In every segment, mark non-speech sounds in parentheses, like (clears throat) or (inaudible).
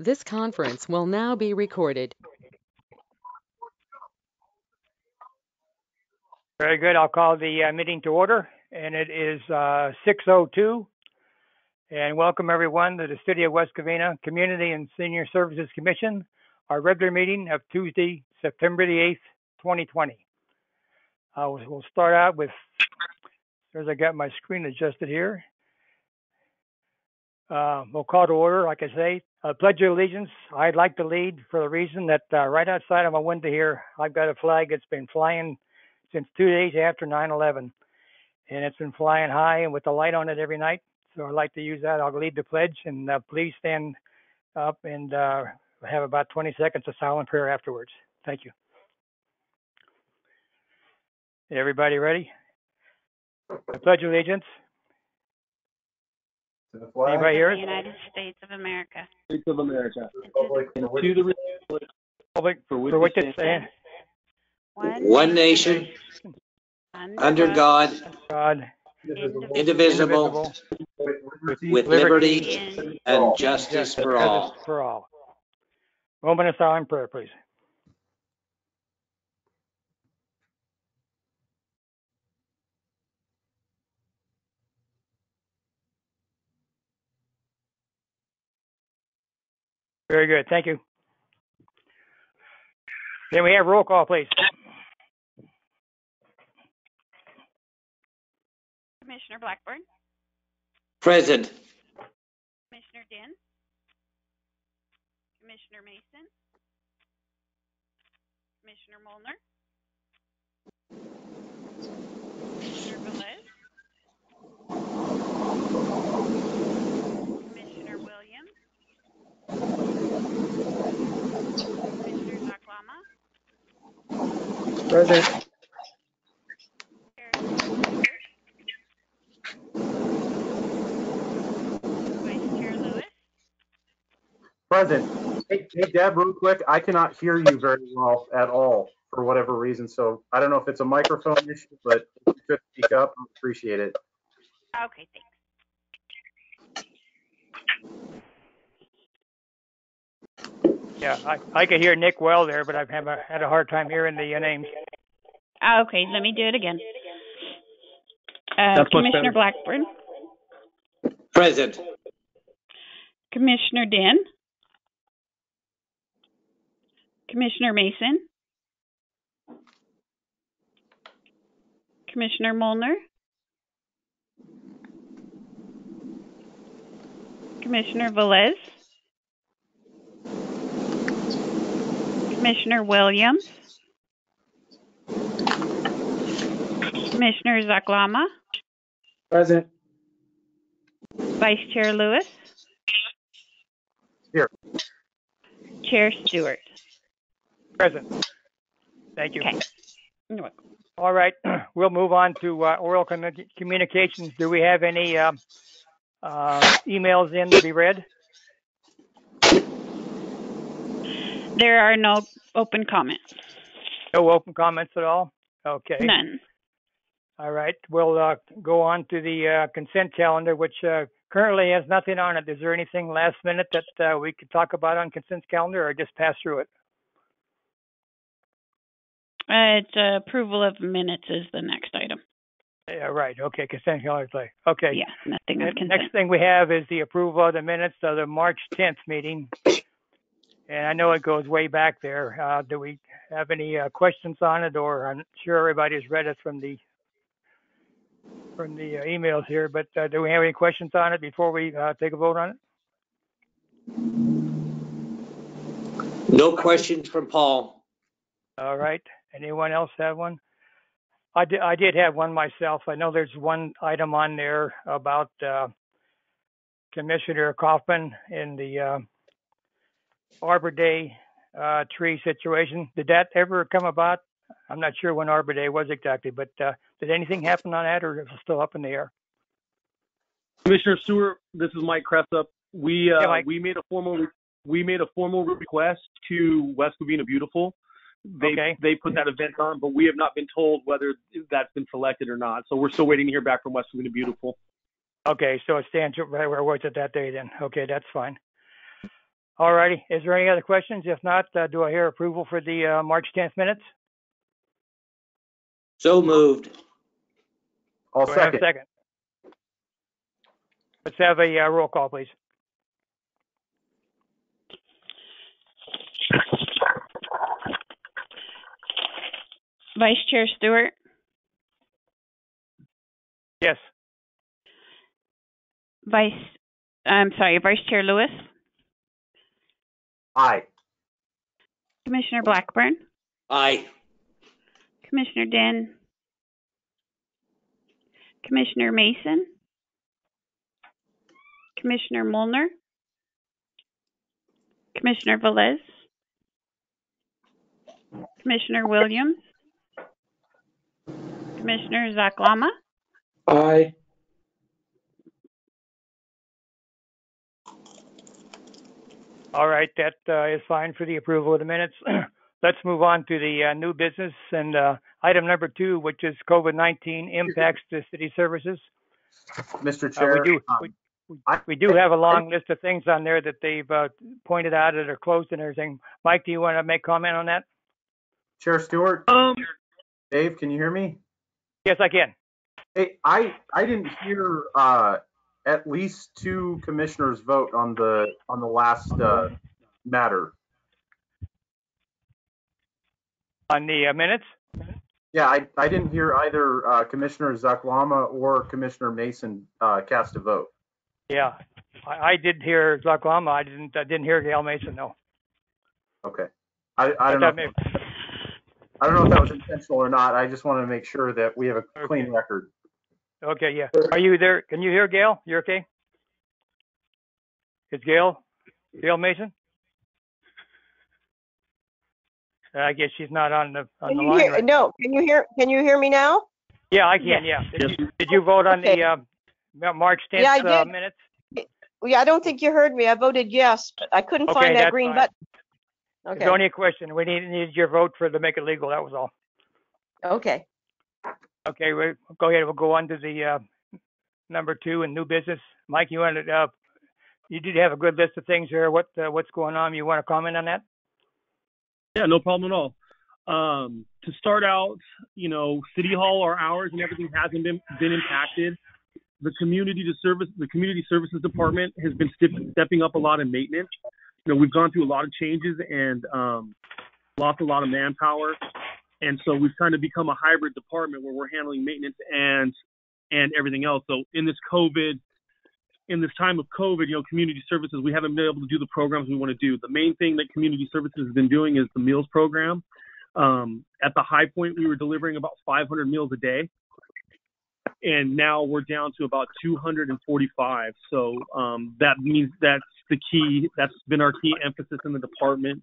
This conference will now be recorded. Very good. I'll call the uh, meeting to order, and it is uh, 6:02. And welcome everyone to the City of West Covina Community and Senior Services Commission, our regular meeting of Tuesday, September the 8th, 2020. Uh, we'll start out with, as I got my screen adjusted here. Uh, we'll call to order, like I say, uh, pledge of allegiance. I'd like to lead for the reason that uh, right outside of my window here, I've got a flag that's been flying since two days after 9/11, and it's been flying high and with the light on it every night. So I'd like to use that. I'll lead the pledge, and uh, please stand up and uh, have about 20 seconds of silent prayer afterwards. Thank you. Everybody ready? I pledge allegiance. To the flag Anybody hear the us? United States of America. States of America. and to the for which to the it republic Public for which it it stands, stands, One One nation, under God, God, indivisible, indivisible, indivisible, with liberty liberty and justice for all. For all. Moment of silent prayer, please. Very good. Thank you. Then we have roll call, please. Commissioner Blackburn, Present, Commissioner Din, Commissioner Mason, Commissioner Molnar, Commissioner Velez, Commissioner Williams, Commissioner Zaklama, Present. Chair Stewart, Vice Chair Lewis, Present. Hey, hey Deb, real quick, I cannot hear you very well at all for whatever reason. So I don't know if it's a microphone issue, but if you could speak up, I appreciate it. Okay, thanks. Yeah, I, I could hear Nick well there, but I've had a, had a hard time hearing the uh, names. Okay, let me do it again. Uh, That's Commissioner. Blackburn, present, Commissioner Din, Commissioner Mason, Commissioner Molnar, Commissioner Velez, Commissioner Williams, Commissioner Zaklama, Present. Vice Chair Lewis. Here. Chair Stewart. Present. Thank you. Okay. You're welcome. All right, (clears throat) we'll move on to uh, oral communications. Do we have any um, uh, emails in to be read? There are no open comments. No open comments at all? Okay. None. All right, we'll uh, go on to the uh, consent calendar, which uh, currently has nothing on it. Is there anything last minute that uh, we could talk about on consent calendar or just pass through it? Uh, it's uh, approval of minutes is the next item. Yeah, right. Okay, consent calendar. play. Okay. Yeah, nothing on consent. next thing we have is the approval of the minutes of the March 10th meeting. And I know it goes way back there. Uh, do we have any uh, questions on it, or I'm sure everybody's read it from the from the uh, emails here. But uh, do we have any questions on it before we uh, take a vote on it? no questions from Paul. All right. Anyone else have one? I did, I did have one myself. I know there's one item on there about uh, Commissioner Kaufman in the uh, Arbor Day uh, tree situation. Did that ever come about? I'm not sure when Arbor Day was exactly, but uh, did anything happen on that, or is it still up in the air? Commissioner Stewart, this is Mike Cressup. We uh, Yeah, Mike. we made a formal we made a formal request to West Covina Beautiful. They Okay. they put that event on, but we have not been told whether that's been selected or not. So we're still waiting to hear back from West Covina Beautiful. Okay, so it stands right where it was at that day then. Okay, that's fine. All righty. Is there any other questions? If not, uh, do I hear approval for the uh, March 10th minutes? So moved. I'll Do I have a second. second? Let's have a uh, roll call, please. Vice Chair Stewart, Yes. Vice, I'm sorry, Vice Chair Lewis, Aye. Commissioner Blackburn, Aye. Commissioner Den, Commissioner Mason, Commissioner Molnar, Commissioner Velez, Commissioner Williams, Commissioner Zaklama, Aye. All right, that uh, is fine for the approval of the minutes. (clears throat) Let's move on to the uh, new business and uh, item number two, which is COVID-19 impacts to city services. Mr. Uh, Chair. we do um, we, we, I- we do have a long list of things on there that they've uh, pointed out that are closed and everything. Mike, do you want to make comment on that? Chair Stewart, Um, Dave, can you hear me? Yes, I can. Hey, I, I didn't hear, uh, at least two commissioners vote on the, on the last, uh, matter. On the uh, minutes? Yeah, I, I didn't hear either, uh, Commissioner Zaklama or Commissioner Mason, uh, cast a vote. Yeah, I, I did hear Zaklama. I didn't. I didn't hear Gail Mason. No. Okay. I, I don't know, may- I don't know if that was intentional or not. I just wanted to make sure that we have a clean record. Okay, yeah. Are you there? Can you hear Gail? You're okay? Is Gail, Gail Mason? I guess she's not on the, on Can the you line hear, right no, can you hear, can you hear me now? Yeah, I can, yeah. Did Yes. you, did you vote on the, Okay. uh, Ma- March Yeah, I tenth, uh, did. minutes? Yeah, I don't think you heard me. I voted yes, but I couldn't Okay, find that that's green fine. button. It's Okay, only a question. We need, needed your vote for to make it legal. That was all. okay. Okay, we, go ahead. We'll go on to the, uh, number two and new business. Mike, you wanted, uh, you did have a good list of things here. What, uh, what's going on? You want to comment on that? Yeah, no problem at all. Um, to start out, you know, City Hall, our hours and everything hasn't been been impacted. The community to service, the community services department has been step, stepping up a lot in maintenance. You know, we've gone through a lot of changes and um, lost a lot of manpower, and so we've kind of become a hybrid department where we're handling maintenance and and everything else. So in this COVID, in this time of COVID, you know, community services, we haven't been able to do the programs we want to do. The main thing that community services has been doing is the meals program. Um, at the high point, we were delivering about 500 meals a day, and now we're down to about 245. So um, that means that's the key. That's been our key emphasis in the department.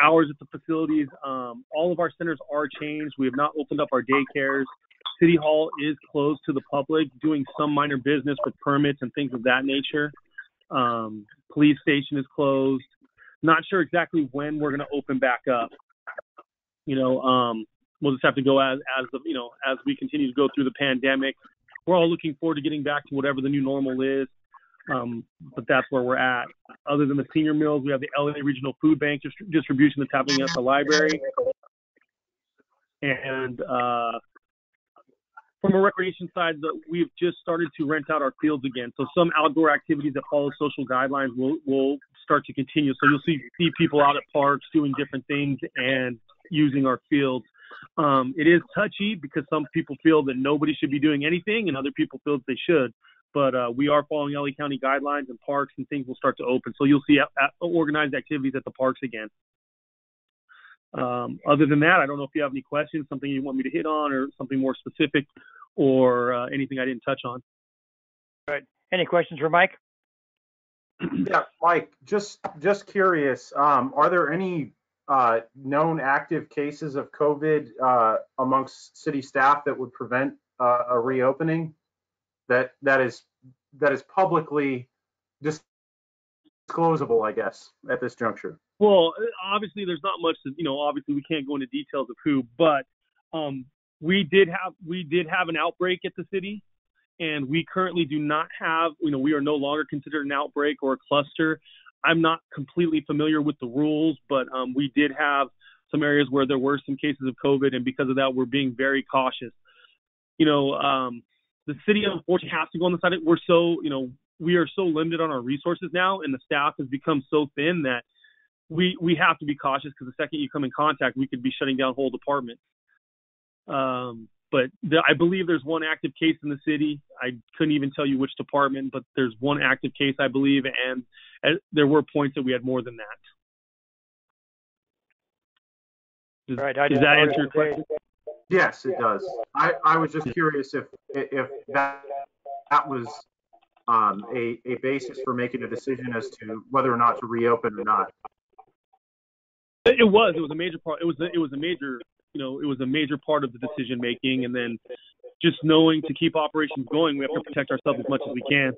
Hours at the facilities, um, all of our centers are changed. We have not opened up our daycares. City Hall is closed to the public, doing some minor business with permits and things of that nature. Um, police station is closed. Not sure exactly when we're going to open back up. You know, um, we'll just have to go as as the you know as we continue to go through the pandemic. We're all looking forward to getting back to whatever the new normal is. Um, but that's where we're at. Other than the senior meals, we have the LA Regional Food Bank dist- distribution that's happening at the library. And uh, from a recreation side, we've just started to rent out our fields again. So some outdoor activities that follow social guidelines will will start to continue. So you'll see see people out at parks doing different things and using our fields. Um, it is touchy because some people feel that nobody should be doing anything, and other people feel that they should. But uh, we are following LA County guidelines, and parks and things will start to open. So you'll see a, a, organized activities at the parks again. Um, other than that, I don't know if you have any questions, something you want me to hit on, or something more specific, or uh, anything I didn't touch on. Any questions for Mike? (clears throat) Yeah, Mike, just, just curious, um, are there any, uh, known active cases of COVID, uh, amongst city staff that would prevent, uh, a reopening? That, that is, that is publicly disclosable, I guess, at this juncture? Well, obviously, there's not much. To, you know, obviously, we can't go into details of who, but um, we did have we did have an outbreak at the city, and we currently do not have. You know, we are no longer considered an outbreak or a cluster. I'm not completely familiar with the rules, but um, we did have some areas where there were some cases of COVID, and because of that, we're being very cautious. You know, um, the city unfortunately has to go on the side. Of, we're so, you know, we are so limited on our resources now, and the staff has become so thin that we we have to be cautious because the second you come in contact, we could be shutting down whole departments. Um, but the, I believe there's one active case in the city. I couldn't even tell you which department, but there's one active case, I believe, and uh, there were points that we had more than that. Does, Right, I does that answer your question? Yes, it does. I, I was just curious if, if that, that was um, a, a basis for making a decision as to whether or not to reopen or not. It it was. It was a major part. It was. A, it was a major. You know, it was a major part of the decision making, and then just knowing to keep operations going, we have to protect ourselves as much as we can.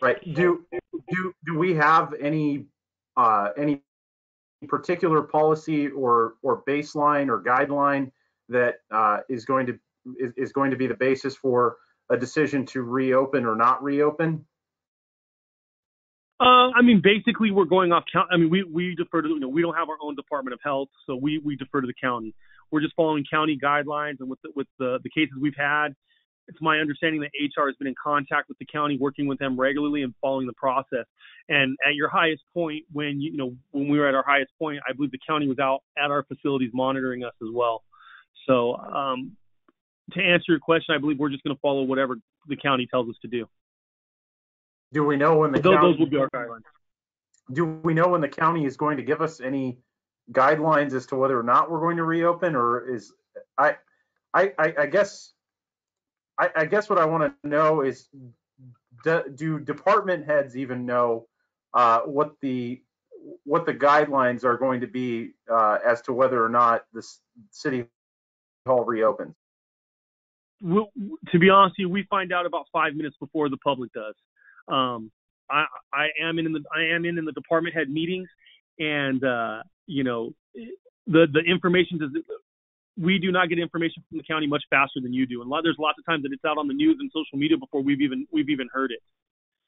Right. Do, do, do we have any, uh, any particular policy or, or baseline or guideline that, uh, is going to, is, is going to be the basis for a decision to reopen or not reopen? Uh, I mean, basically, we're going off count. I mean, we we defer to you know we don't have our own Department of Health, so we we defer to the county. We're just following county guidelines, and with the, with the the cases we've had, it's my understanding that HR has been in contact with the county, working with them regularly and following the process. And at your highest point, when you, you know when we were at our highest point, I believe the county was out at our facilities monitoring us as well. So um, to answer your question, I believe we're just going to follow whatever the county tells us to do. Do we know when the Those, county? those will be our guidelines. do we know when the county is going to give us any guidelines as to whether or not we're going to reopen or is I I I, I guess I, I guess what I want to know is do, do department heads even know uh, what the what the guidelines are going to be uh, as to whether or not the city hall reopens? we, to be honest you, we find out about five minutes before the public does. Um, I, I am in the I am in, in the department head meetings, and uh, you know the the information does. We do not get information from the county much faster than you do, and lot, there's lots of times that it's out on the news and social media before we've even we've even heard it.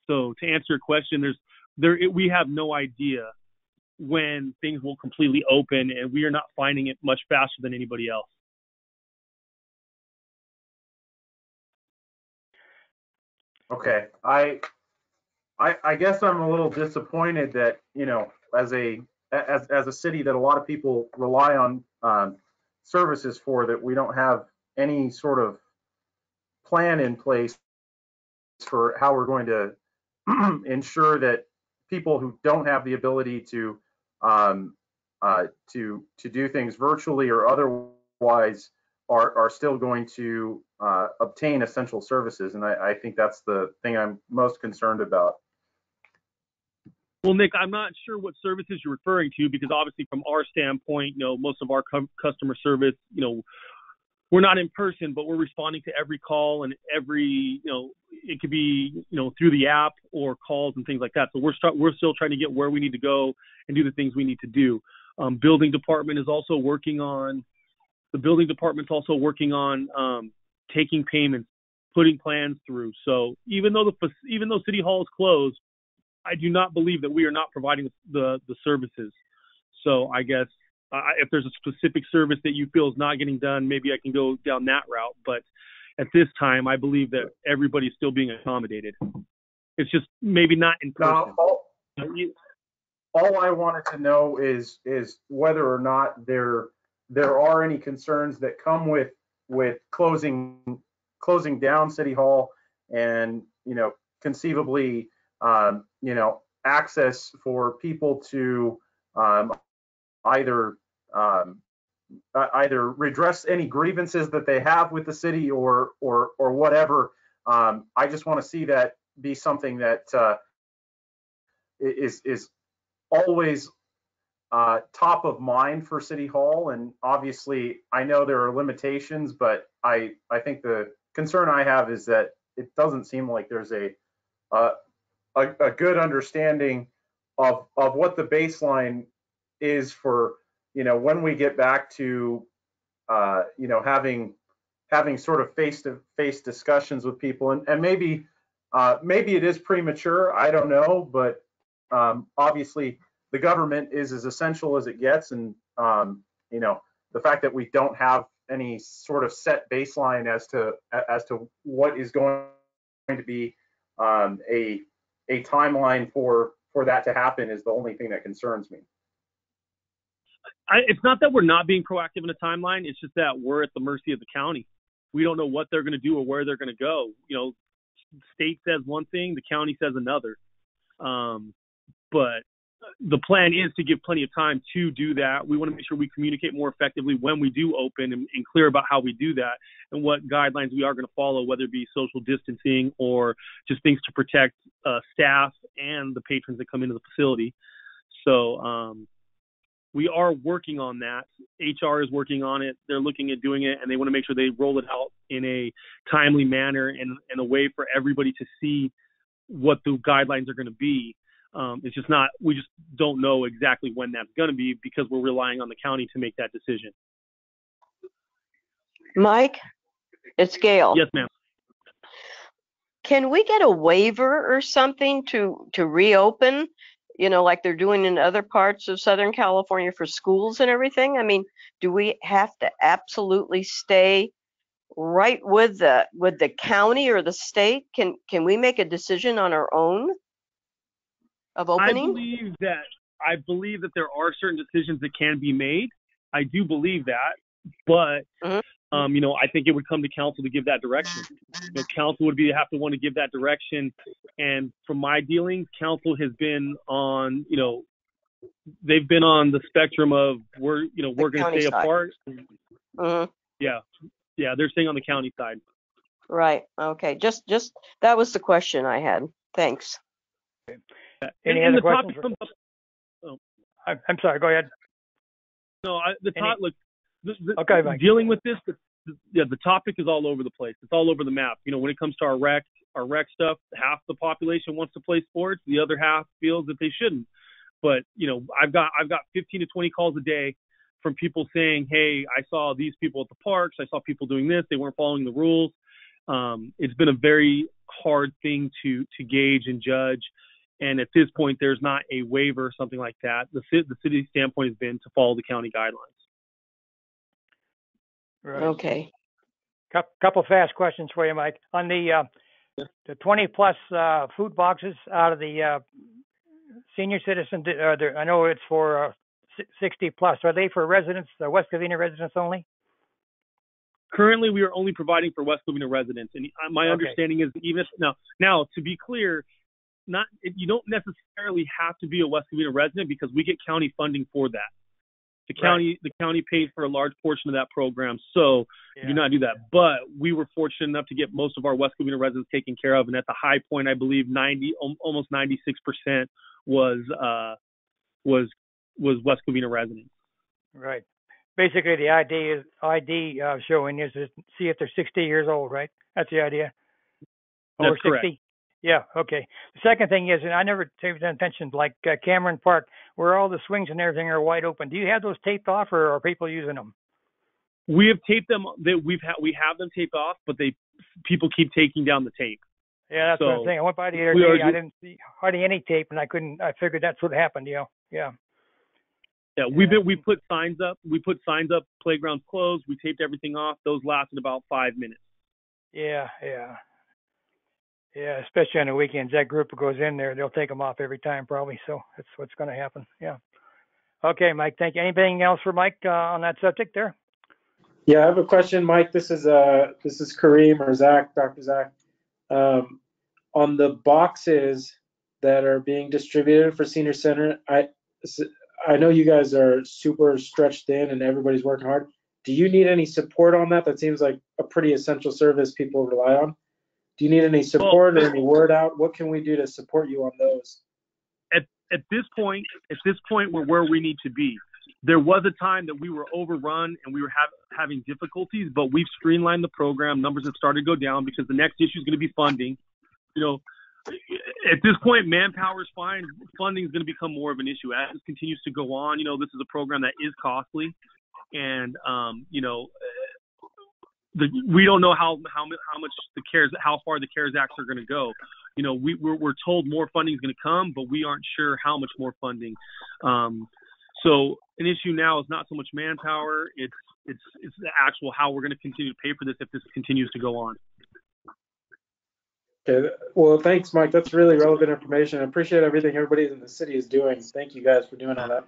So to answer your question, there's there it, we have no idea when things will completely open, and we are not finding it much faster than anybody else. Okay, I, I, I guess I'm a little disappointed that, you know, as a, as, as a city that a lot of people rely on, um, services for, that we don't have any sort of plan in place for how we're going to (clears throat) ensure that people who don't have the ability to, um, uh, to, to do things virtually or otherwise are, are still going to uh, obtain essential services. And I, I think that's the thing I'm most concerned about. Well, Nick, I'm not sure what services you're referring to because obviously, from our standpoint, you know, most of our cu- customer service, you know, we're not in person, but we're responding to every call and every, you know, it could be, you know, through the app or calls and things like that. So we're start, we're still trying to get where we need to go and do the things we need to do. Um, building department is also working on, the building department's also working on um, taking payments, putting plans through. So even though the even though City Hall is closed, I do not believe that we are not providing the the services. So I guess uh, if there's a specific service that you feel is not getting done, maybe I can go down that route. But at this time, I believe that everybody's still being accommodated. It's just maybe not in person. Now, all, all I wanted to know is, is whether or not there, there are any concerns that come with, with closing, closing down City Hall and, you know, conceivably, um, you know, access for people to, um, either, um, uh, either redress any grievances that they have with the city or, or, or whatever. Um, I just want to see that be something that, uh, is, is always uh, top of mind for City Hall. And obviously, I know there are limitations, but I, I think the concern I have is that it doesn't seem like there's a, uh, a, a good understanding of, of what the baseline is for, you know, when we get back to, uh, you know, having, having sort of face-to-face discussions with people. And, and maybe, uh, maybe it is premature, I don't know, but um, obviously the government is as essential as it gets, and um, you know the fact that we don't have any sort of set baseline as to as to what is going to be um, a a timeline for for that to happen is the only thing that concerns me. I, it's not that we're not being proactive in a timeline. It's just that we're at the mercy of the county. We don't know what they're going to do or where they're going to go. You know, state says one thing, the county says another. Um, but the plan is to give plenty of time to do that. We want to make sure we communicate more effectively when we do open and, and clear about how we do that and what guidelines we are going to follow, whether it be social distancing or just things to protect uh, staff and the patrons that come into the facility. So um, we are working on that. HR is working on it. They're looking at doing it, and they want to make sure they roll it out in a timely manner and in a way for everybody to see what the guidelines are going to be. Um, it's just not. We just don't know exactly when that's going to be because we're relying on the county to make that decision. Mike, it's Gail. Yes, ma'am. Can we get a waiver or something to, to reopen? You know, like they're doing in other parts of Southern California for schools and everything? I mean, do we have to absolutely stay right with the, with the county or the state? Can, can we make a decision on our own of I opening? believe that I believe that there are certain decisions that can be made. I do believe that, but Mhm. um, you know, I think it would come to council to give that direction. You know, council would be have to want to give that direction. And from my dealings, council has been on, you know, they've been on the spectrum of we're, you know, The we're going to stay side. apart. Mhm. Yeah, yeah, they're staying on the county side. Right, okay, just, just, that was the question I had. Thanks. And, Any and other the topic questions? comes up I'm, I'm sorry, go ahead. No, I, the Any- top look. The, the, Okay, Mike. Dealing with this, the, the, yeah, the topic is all over the place. It's all over the map. You know, when it comes to our rec, our rec stuff, half the population wants to play sports, the other half feels that they shouldn't. But you know, I've got I've got 15 to 20 calls a day from people saying, "Hey, I saw these people at the parks. I saw people doing this. They weren't following the rules." Um, it's been a very hard thing to to gauge and judge. And at this point, there's not a waiver or something like that. The the city's standpoint has been to follow the county guidelines. Right. Okay, Cou- Couple fast questions for you, Mike. On the, uh, the 20 plus, uh, food boxes out of the, uh, senior citizen, di- uh, there- I know it's for, uh, 60 plus. Are they for residents, uh, West Covina residents only? currently we are only providing for West Covina residents, and uh, my Okay. understanding is even if, now, now to be clear, not you don't necessarily have to be a West Covina resident because we get county funding for that. The Right. county the county pays for a large portion of that program, so Yeah. do not do that. But we were fortunate enough to get most of our West Covina residents taken care of, and at the high point, I believe 90 almost 96 percent was uh was was West Covina residents. Right. Basically, the ID is, ID, uh, showing is to see if they're 60 years old, right? That's the idea? That's Over correct. 60? Yeah, okay. The second thing is, and I never paid attention, like uh, Cameron Park, where all the swings and everything are wide open. Do you have those taped off, or are people using them? We have taped them. That we've ha- we have them taped off, but they people keep taking down the tape. Yeah, that's what I'm saying. I went by the other are day, I didn't see hardly any tape, and I couldn't. I figured that's what happened. You know? Yeah. Yeah, we've been we put signs up. We put signs up. Playgrounds closed. We taped everything off. Those lasted about five minutes. Yeah, yeah, yeah. Especially on the weekends, that group goes in there, they'll take them off every time, probably. So that's what's going to happen. Yeah. Okay, Mike. Thank you. Anything else for Mike uh, on that subject there? Yeah, I have a question, Mike. This is uh, this is Kareem or Zach, Dr. Zach. Um, on the boxes that are being distributed for senior center, I I know you guys are super stretched thin and everybody's working hard. Do you need any support on that? That seems like a pretty essential service people rely on. Do you need any support or any word out? What can we do to support you on those? At this point, at this point, we're where we need to be. There was a time that we were overrun and we were have, having difficulties, but we've streamlined the program. Numbers have started to go down because the next issue is going to be funding. You know, at this point, manpower is fine. Funding is going to become more of an issue as this continues to go on. You know, this is a program that is costly, and um, you know, the, we don't know how how how much the cares how far the cares acts are going to go. you know, we, we're, we're told more funding is going to come, but we aren't sure how much more funding. Um, so an issue now is not so much manpower; it's it's it's the actual how we're going to continue to pay for this if this continues to go on. Okay, well, thanks, Mike. That's really relevant information. I appreciate everything everybody in the city is doing. Thank you guys for doing all that.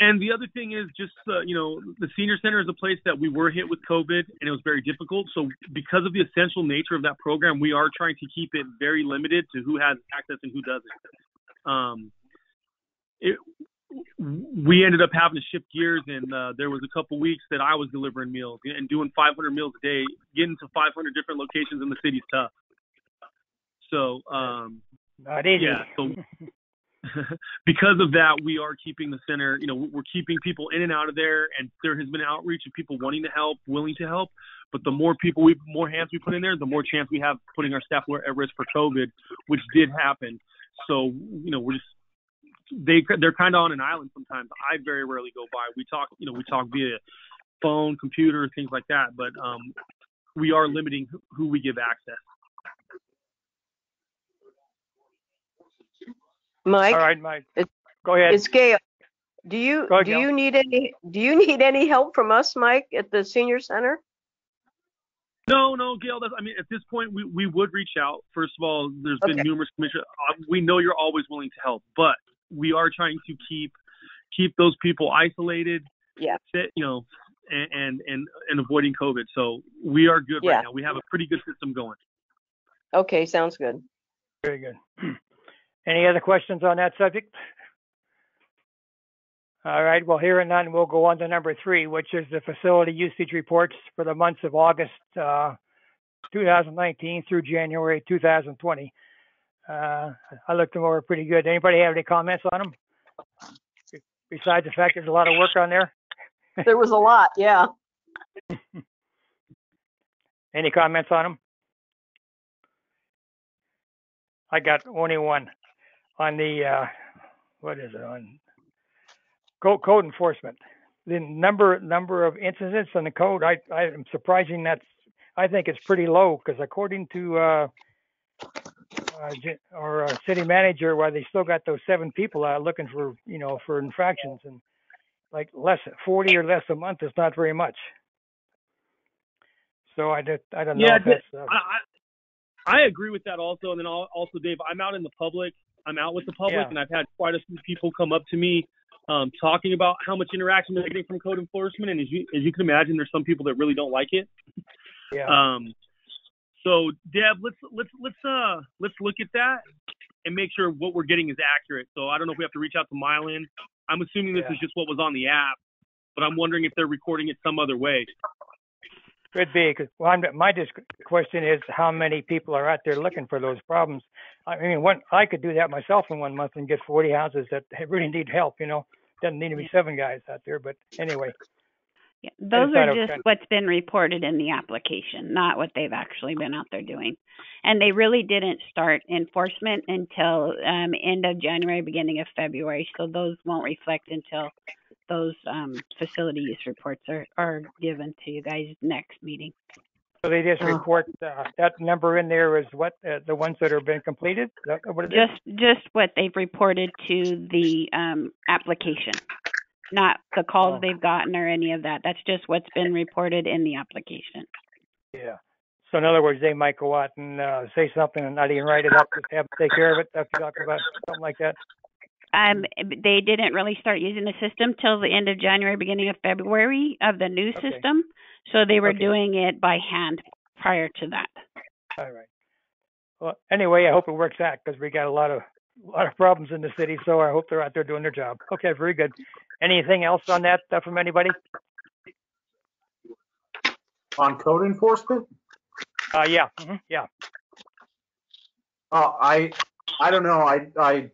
And the other thing is just, uh, you know, the senior center is a place that we were hit with COVID and it was very difficult. So because of the essential nature of that program, we are trying to keep it very limited to who has access and who doesn't. Um, it, we ended up having to shift gears and uh, there was a couple weeks that I was delivering meals and doing 500 meals a day, getting to 500 different locations in the city's tough. So, um, Not easy. yeah, so (laughs) (laughs) because of that, we are keeping the center. You know, we're keeping people in and out of there, and there has been outreach of people wanting to help, willing to help. But the more people we, more hands we put in there, the more chance we have putting our staff at risk for COVID, which did happen. So, you know, we're just they they're kind of on an island sometimes. I very rarely go by. We talk, you know, we talk via phone, computer, things like that. But um, we are limiting who- who we give access. Mike, All right, Mike. It- Go ahead. it's Gail. Do you, Go ahead, do Gail. you need any, do you need any help from us, Mike, at the senior center? No, no, Gail. That's, I mean, at this point, we, we would reach out. First of all, there's been Okay. numerous commissions. Uh, we know you're always willing to help, but we are trying to keep keep those people isolated. Yeah. Sit, you know, and, and and and avoiding COVID. So we are good Yeah. right now. We have a pretty good system going. Okay, sounds good. Very good. (clears throat) Any other questions on that subject? All right, well, here and none, we'll go on to number three, which is the facility usage reports for the months of August uh, 2019 through January 2020. Uh, I looked them over pretty good. Anybody have any comments on them? Besides the fact there's a lot of work on there? There was a lot, yeah. Any comments on them? I got only one on the, uh, what is it, on code, code enforcement. The number, number of incidents on the code, I, I am surprising that's, I think it's pretty low because according to, uh, uh, our uh, city manager, why they still got those seven people out looking for, you know, for infractions and like less, 40 or less a month is not very much. So I did, I don't know Yeah, if that's, uh, I, I I agree with that also. And then also, Dave, I'm out in the public. I'm out with the public, Yeah. and I've had quite a few people come up to me um, talking about how much interaction they're getting from code enforcement. And as you as you can imagine, there's some people that really don't like it. yeah. Um, so Deb, let's let's let's uh let's look at that and make sure what we're getting is accurate. So I don't know if we have to reach out to Mylan. I'm assuming this Yeah. is just what was on the app, but I'm wondering if they're recording it some other way. Could be, 'cause well, I'm, my dis- question is how many people are out there looking for those problems? I mean, one, I could do that myself in one month and get 40 houses that (laughs) really need help, you know? Doesn't need to be seven guys out there, but anyway, Yeah, those are just what's been reported in the application, not what they've actually been out there doing. And they really didn't start enforcement until um, end of January, beginning of February. So those won't reflect until those um, facility use reports are, are given to you guys next meeting. so they just Oh. report, uh, that number in there is what, uh, the ones that have been completed? Is that what it is? Just just what they've reported to the um, application, not the calls Oh. they've gotten or any of that. That's just what's been reported in the application. Yeah. So in other words, they might go out and, uh, say something and not even write it up, just have, to take care of it, that's talking about, something like that? Um, they didn't really start using the system till the end of January, beginning of February of the new Okay. system. So they were Okay. doing it by hand prior to that. All right. Well, anyway, I hope it works out because we got a lot of a lot of problems in the city. So I hope they're out there doing their job. Okay, very good. Anything else on that uh, from anybody? On code enforcement, Uh, yeah, mhm, yeah. uh, I, I don't know, I, I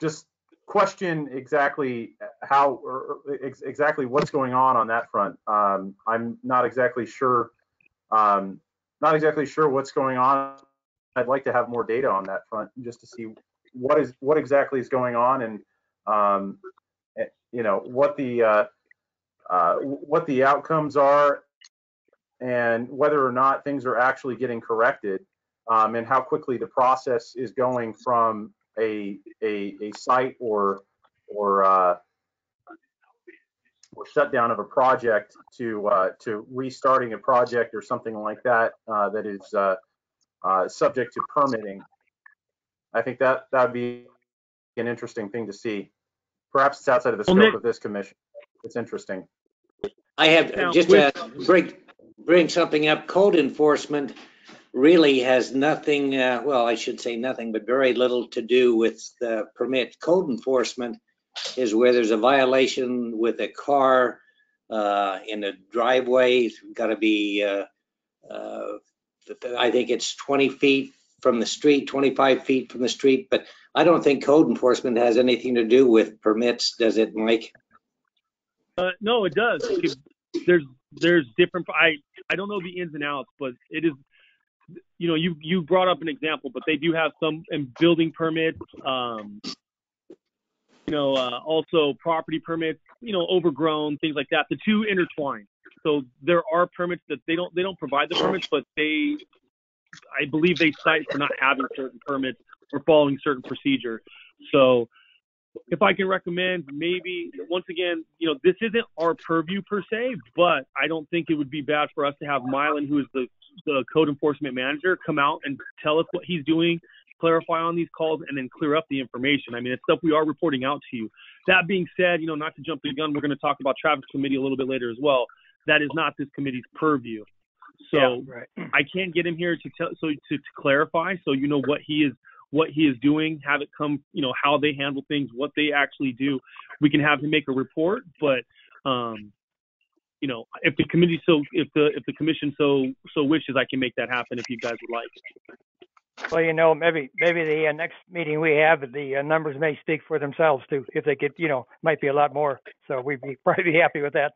just question exactly how, or ex- exactly what's going on on that front. Um, I'm not exactly sure, um, not exactly sure what's going on. I'd like to have more data on that front, just to see what is, what exactly is going on and, um, eh, you know, what the, uh, uh, what the outcomes are and whether or not things are actually getting corrected. um, and how quickly the process is going from a, a, a site or, or, uh, or shutdown of a project to, uh, to restarting a project or something like that, uh, that is, uh, uh, subject to permitting. I think that, that'd be an interesting thing to see. Perhaps it's outside of the scope Nick- of this commission. It's interesting. I have, just to bring, bring something up, code enforcement really has nothing, uh, well, I should say nothing, but very little to do with the permit. Code enforcement is where there's a violation with a car uh, in a driveway, it's gotta be, uh, uh, I think it's 20 feet from the street, 25 feet from the street, but I don't think code enforcement has anything to do with permits, does it, Mike? Uh, no, it does. There's there's different. I I don't know the ins and outs, but it is. You know, you you brought up an example, but they do have some and building permits. Um, you know, uh, also property permits. You know, overgrown things like that. The two intertwine. So there are permits that they don't they don't provide the permits, but they, I believe they cite for not having certain permits or following certain procedure. So if I can recommend, maybe once again, you know, this isn't our purview per se, but I don't think it would be bad for us to have Mylan, who is the the code enforcement manager, come out and tell us what he's doing, clarify on these calls, and then clear up the information. I mean, it's stuff we are reporting out to you. That being said, you know, not to jump the gun, we're going to talk about traffic committee a little bit later as well. That is not this committee's purview. So Yeah, right. I can't get him here to tell so to, to clarify so you know what he is what he is doing, have it come, you know, how they handle things, what they actually do. We can have him make a report, but um you know, if the committee so if the if the commission so so wishes I can make that happen if you guys would like. Well, you know, maybe maybe the uh, next meeting we have, the uh, numbers may speak for themselves too. If they get, you know, might be a lot more. So we'd be (laughs) probably be happy with that.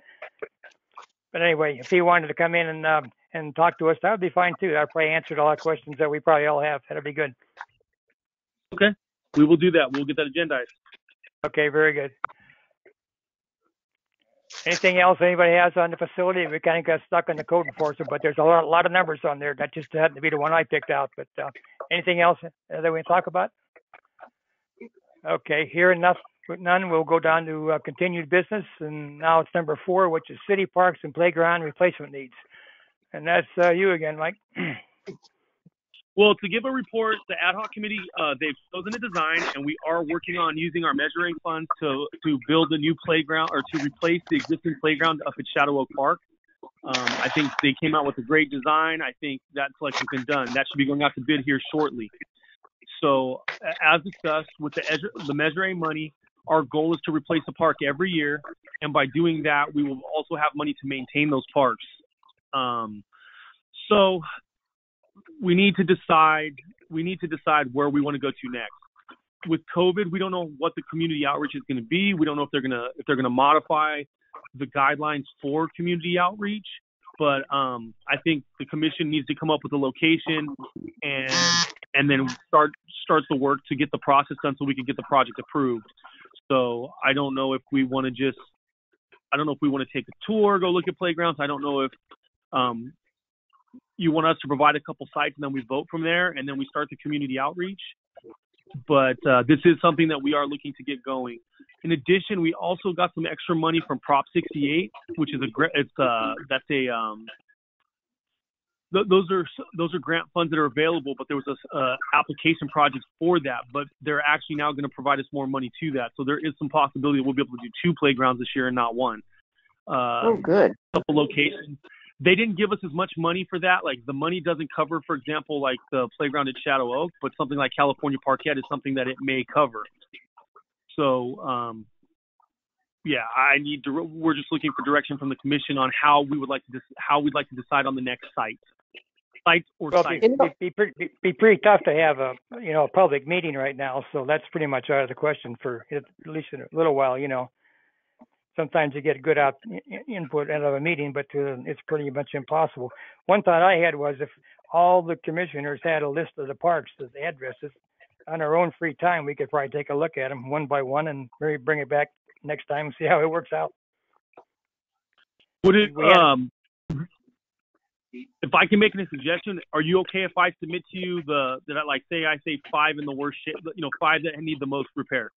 But anyway, if he wanted to come in and um, and talk to us, that would be fine too. That probably answered all the questions that we probably all have. That'd be good. Okay, we will do that. We'll get that agendized. Okay, very good. Anything else anybody has on the facility? We kind of got stuck on the code enforcement, but there's a lot, lot of numbers on there. That just happened to be the one I picked out. But uh, anything else that we can talk about? Okay, here enough, none. We'll go down to uh, continued business, and now it's number four, which is city parks and playground replacement needs. And that's uh, you again, Mike. (clears throat) Well, to give a report, the ad hoc committee uh, they've chosen a design, and we are working on using our Measure A funds to to build a new playground or to replace the existing playground up at Shadow Oak Park. Um, I think they came out with a great design. I think that selection's been done. That should be going out to bid here shortly. So, as discussed, with the the Measure A money, our goal is to replace the park every year, and by doing that, we will also have money to maintain those parks. Um, so, we need to decide we need to decide where we want to go to next. With COVID, we don't know what the community outreach is going to be. We don't know if they're going to if they're going to modify the guidelines for community outreach. But um, I think the commission needs to come up with a location and and then start start the work to get the process done so we can get the project approved. So I don't know if we want to just I don't know if we want to take a tour, go look at playgrounds. I don't know if um, you want us to provide a couple sites and then we vote from there and then we start the community outreach. But uh, this is something that we are looking to get going. In addition, we also got some extra money from Prop 68, which is a gra- it's uh that's a um th- those are those are grant funds that are available, but there was a uh, application project for that, but they're actually now going to provide us more money to that. So there is some possibility we'll be able to do two playgrounds this year and not one. Uh, Oh, good. couple locations. They didn't give us as much money for that. Like the money doesn't cover, for example, like the playground at Shadow Oak, but something like California Parkette is something that it may cover. So, um, yeah, I need to. We're just looking for direction from the commission on how we would like to how we'd like to decide on the next site, site or Well, site. it'd be, be, be, pretty, be, be pretty tough to have a you know a public meeting right now, so that's pretty much out of the question for at least a little while. You know, sometimes you get good out input out of a meeting, but it's pretty much impossible. One thought I had was if all the commissioners had a list of the parks, the addresses, on our own free time, we could probably take a look at them one by one and maybe bring it back next time and see how it works out. Would it? Um, if I can make a suggestion, are you okay if I submit to you the that I like say I say five in the worst shape, you know, five that need the most repair,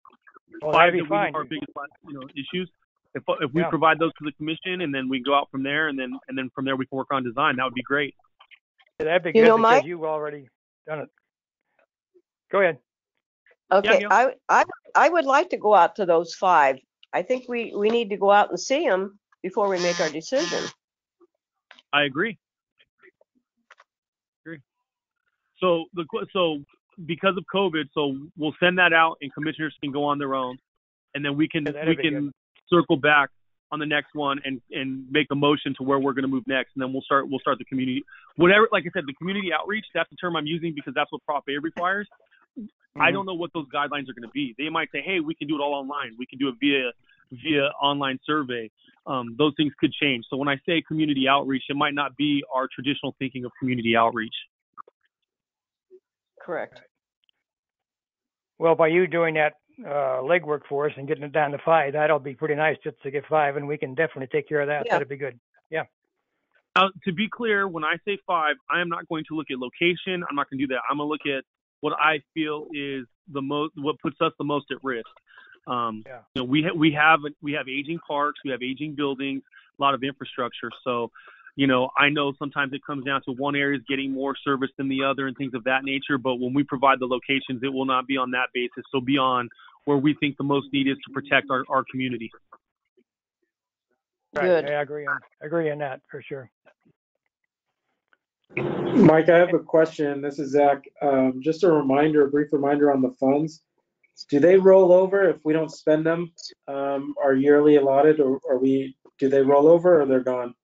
Well, five that'd we fine. biggest you know issues. If uh, if we Yeah. provide those to the commission and then we go out from there and then and then from there we can work on design, that would be great. That'd be You good know, because Mike? you've already done it. Go ahead. Okay, Neil. I, I, I would like to go out to those five. I think we, we need to go out and see them before we make our decision. I agree. Agree. So the so because of COVID, so we'll send that out and commissioners can go on their own, and then we can Yeah, that'd we be can circle back on the next one and and make a motion to where we're going to move next, and then we'll start we'll start the community whatever. Like I said, the community outreach. That's the term I'm using because that's what Prop A requires. I Mm-hmm. don't know what those guidelines are going to be. They might say, hey, we can do it all online. We can do it via via online survey. Um, those things could change. So when I say community outreach, it might not be our traditional thinking of community outreach. Correct. Well, by you doing that uh, legwork for us and getting it down to five, that'll be pretty nice just to get five, and we can definitely take care of that. Yeah. That'd be good. Now, to be clear, when I say five, I am not going to look at location. I'm not going to do that. I'm going to look at what I feel is the most, what puts us the most at risk. Um, Yeah. You know, we ha- we have we have aging parks, we have aging buildings, a lot of infrastructure. So, you know, I know sometimes it comes down to one area is getting more service than the other and things of that nature. But when we provide the locations, it will not be on that basis. So, be on where we think the most need is to protect our, our community. Right. Good. I agree on agree on that for sure. Mike, I have a question. This is Zach. Um, just a reminder, a brief reminder on the funds. Do they roll over if we don't spend them, um, our yearly allotted, or are we, do they roll over or they're gone?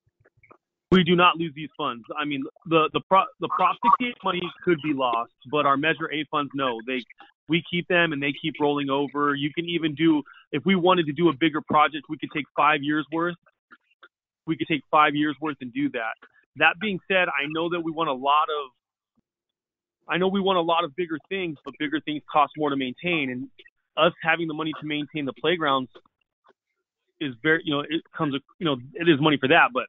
We do not lose these funds. I mean, the the the Prop 68 money could be lost, but our Measure A funds, no, they we keep them and they keep rolling over. You can even do if we wanted to do a bigger project, we could take five years worth. We could take five years worth and do that. That being said, I know that we want a lot of. I know we want a lot of bigger things, but bigger things cost more to maintain, and us having the money to maintain the playgrounds is very, you know, it comes, you know, it is money for that, but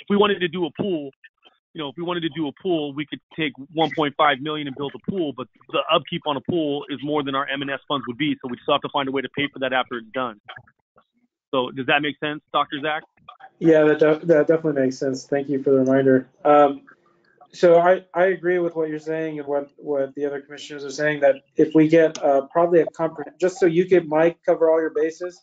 if we wanted to do a pool, you know, if we wanted to do a pool, we could take 1.5 million and build a pool, but the upkeep on a pool is more than our M&S funds would be, so we still have to find a way to pay for that after it's done. So does that make sense, Dr. Zach? Yeah, that, def- that definitely makes sense. Thank you for the reminder. Um, so I, I agree with what you're saying and what, what the other commissioners are saying, that if we get, uh, probably a comprehensive, just so you could, Mike, cover all your bases,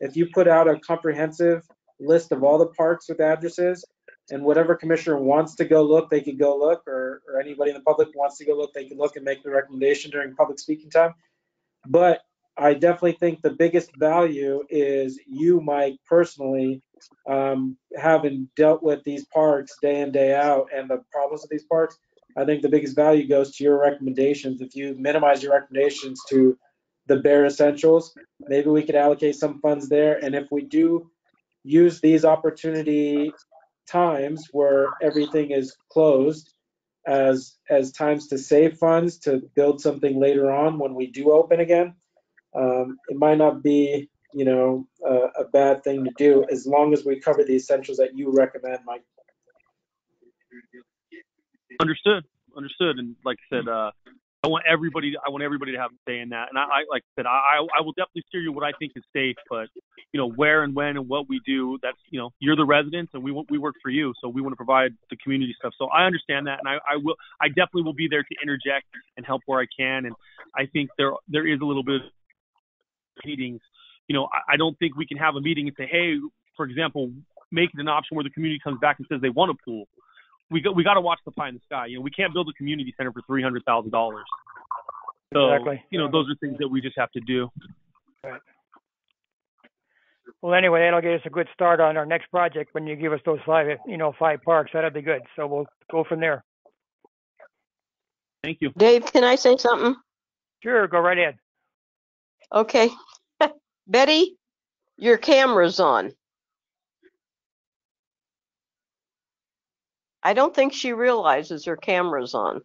if you put out a comprehensive list of all the parks with addresses, and whatever commissioner wants to go look, they could go look, or, or anybody in the public wants to go look, they can look and make the recommendation during public speaking time. But I definitely think the biggest value is you, Mike, personally, um, having dealt with these parks day in, day out and the problems with these parks. I think the biggest value goes to your recommendations. If you minimize your recommendations to the bare essentials, maybe we could allocate some funds there. And if we do use these opportunity times where everything is closed as as times to save funds to build something later on when we do open again. Um, it might not be you know a, a bad thing to do as long as we cover the essentials that you recommend mike. Understood, understood. And like I said, uh, I want everybody, I want everybody to have a say in that. And I, I like I said, I, I will definitely steer you what I think is safe, but you know, where and when and what we do, that's, you know, you're the residents and we, we work for you. So we want to provide the community stuff. So I understand that. And I, I will, I definitely will be there to interject and help where I can. And I think there, there is a little bit of meetings. You know, I, I don't think we can have a meeting and say, Hey, for example, make it an option where the community comes back and says they want a pool. We got, we got to watch the pie in the sky. You know, we can't build a community center for three hundred thousand dollars. So, Exactly. you know, those are things that we just have to do. Right. Well, anyway, that'll get us a good start on our next project when you give us those five, you know, five parks. That'll be good. So we'll go from there. Thank you. Dave, can I say something? Sure, go right ahead. Okay. (laughs) Betty, your camera's on. I don't think she realizes her camera's on.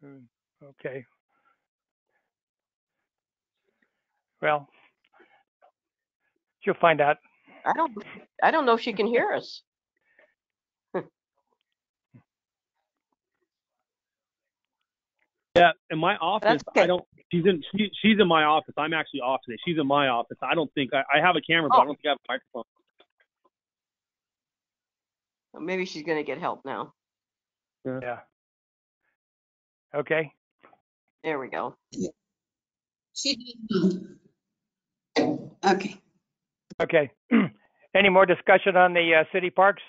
Hmm, okay. Well, she'll find out. I don't I don't know if she can hear us. (laughs) Yeah, in my office, I don't. She's in. She, she's in my office. I'm actually off today. She's in my office. I don't think I, I have a camera, but I oh. don't think I have a microphone. Maybe she's gonna get help now. Yeah. Okay. There we go. She. Okay. Okay. (clears throat) Any more discussion on the uh, city parks?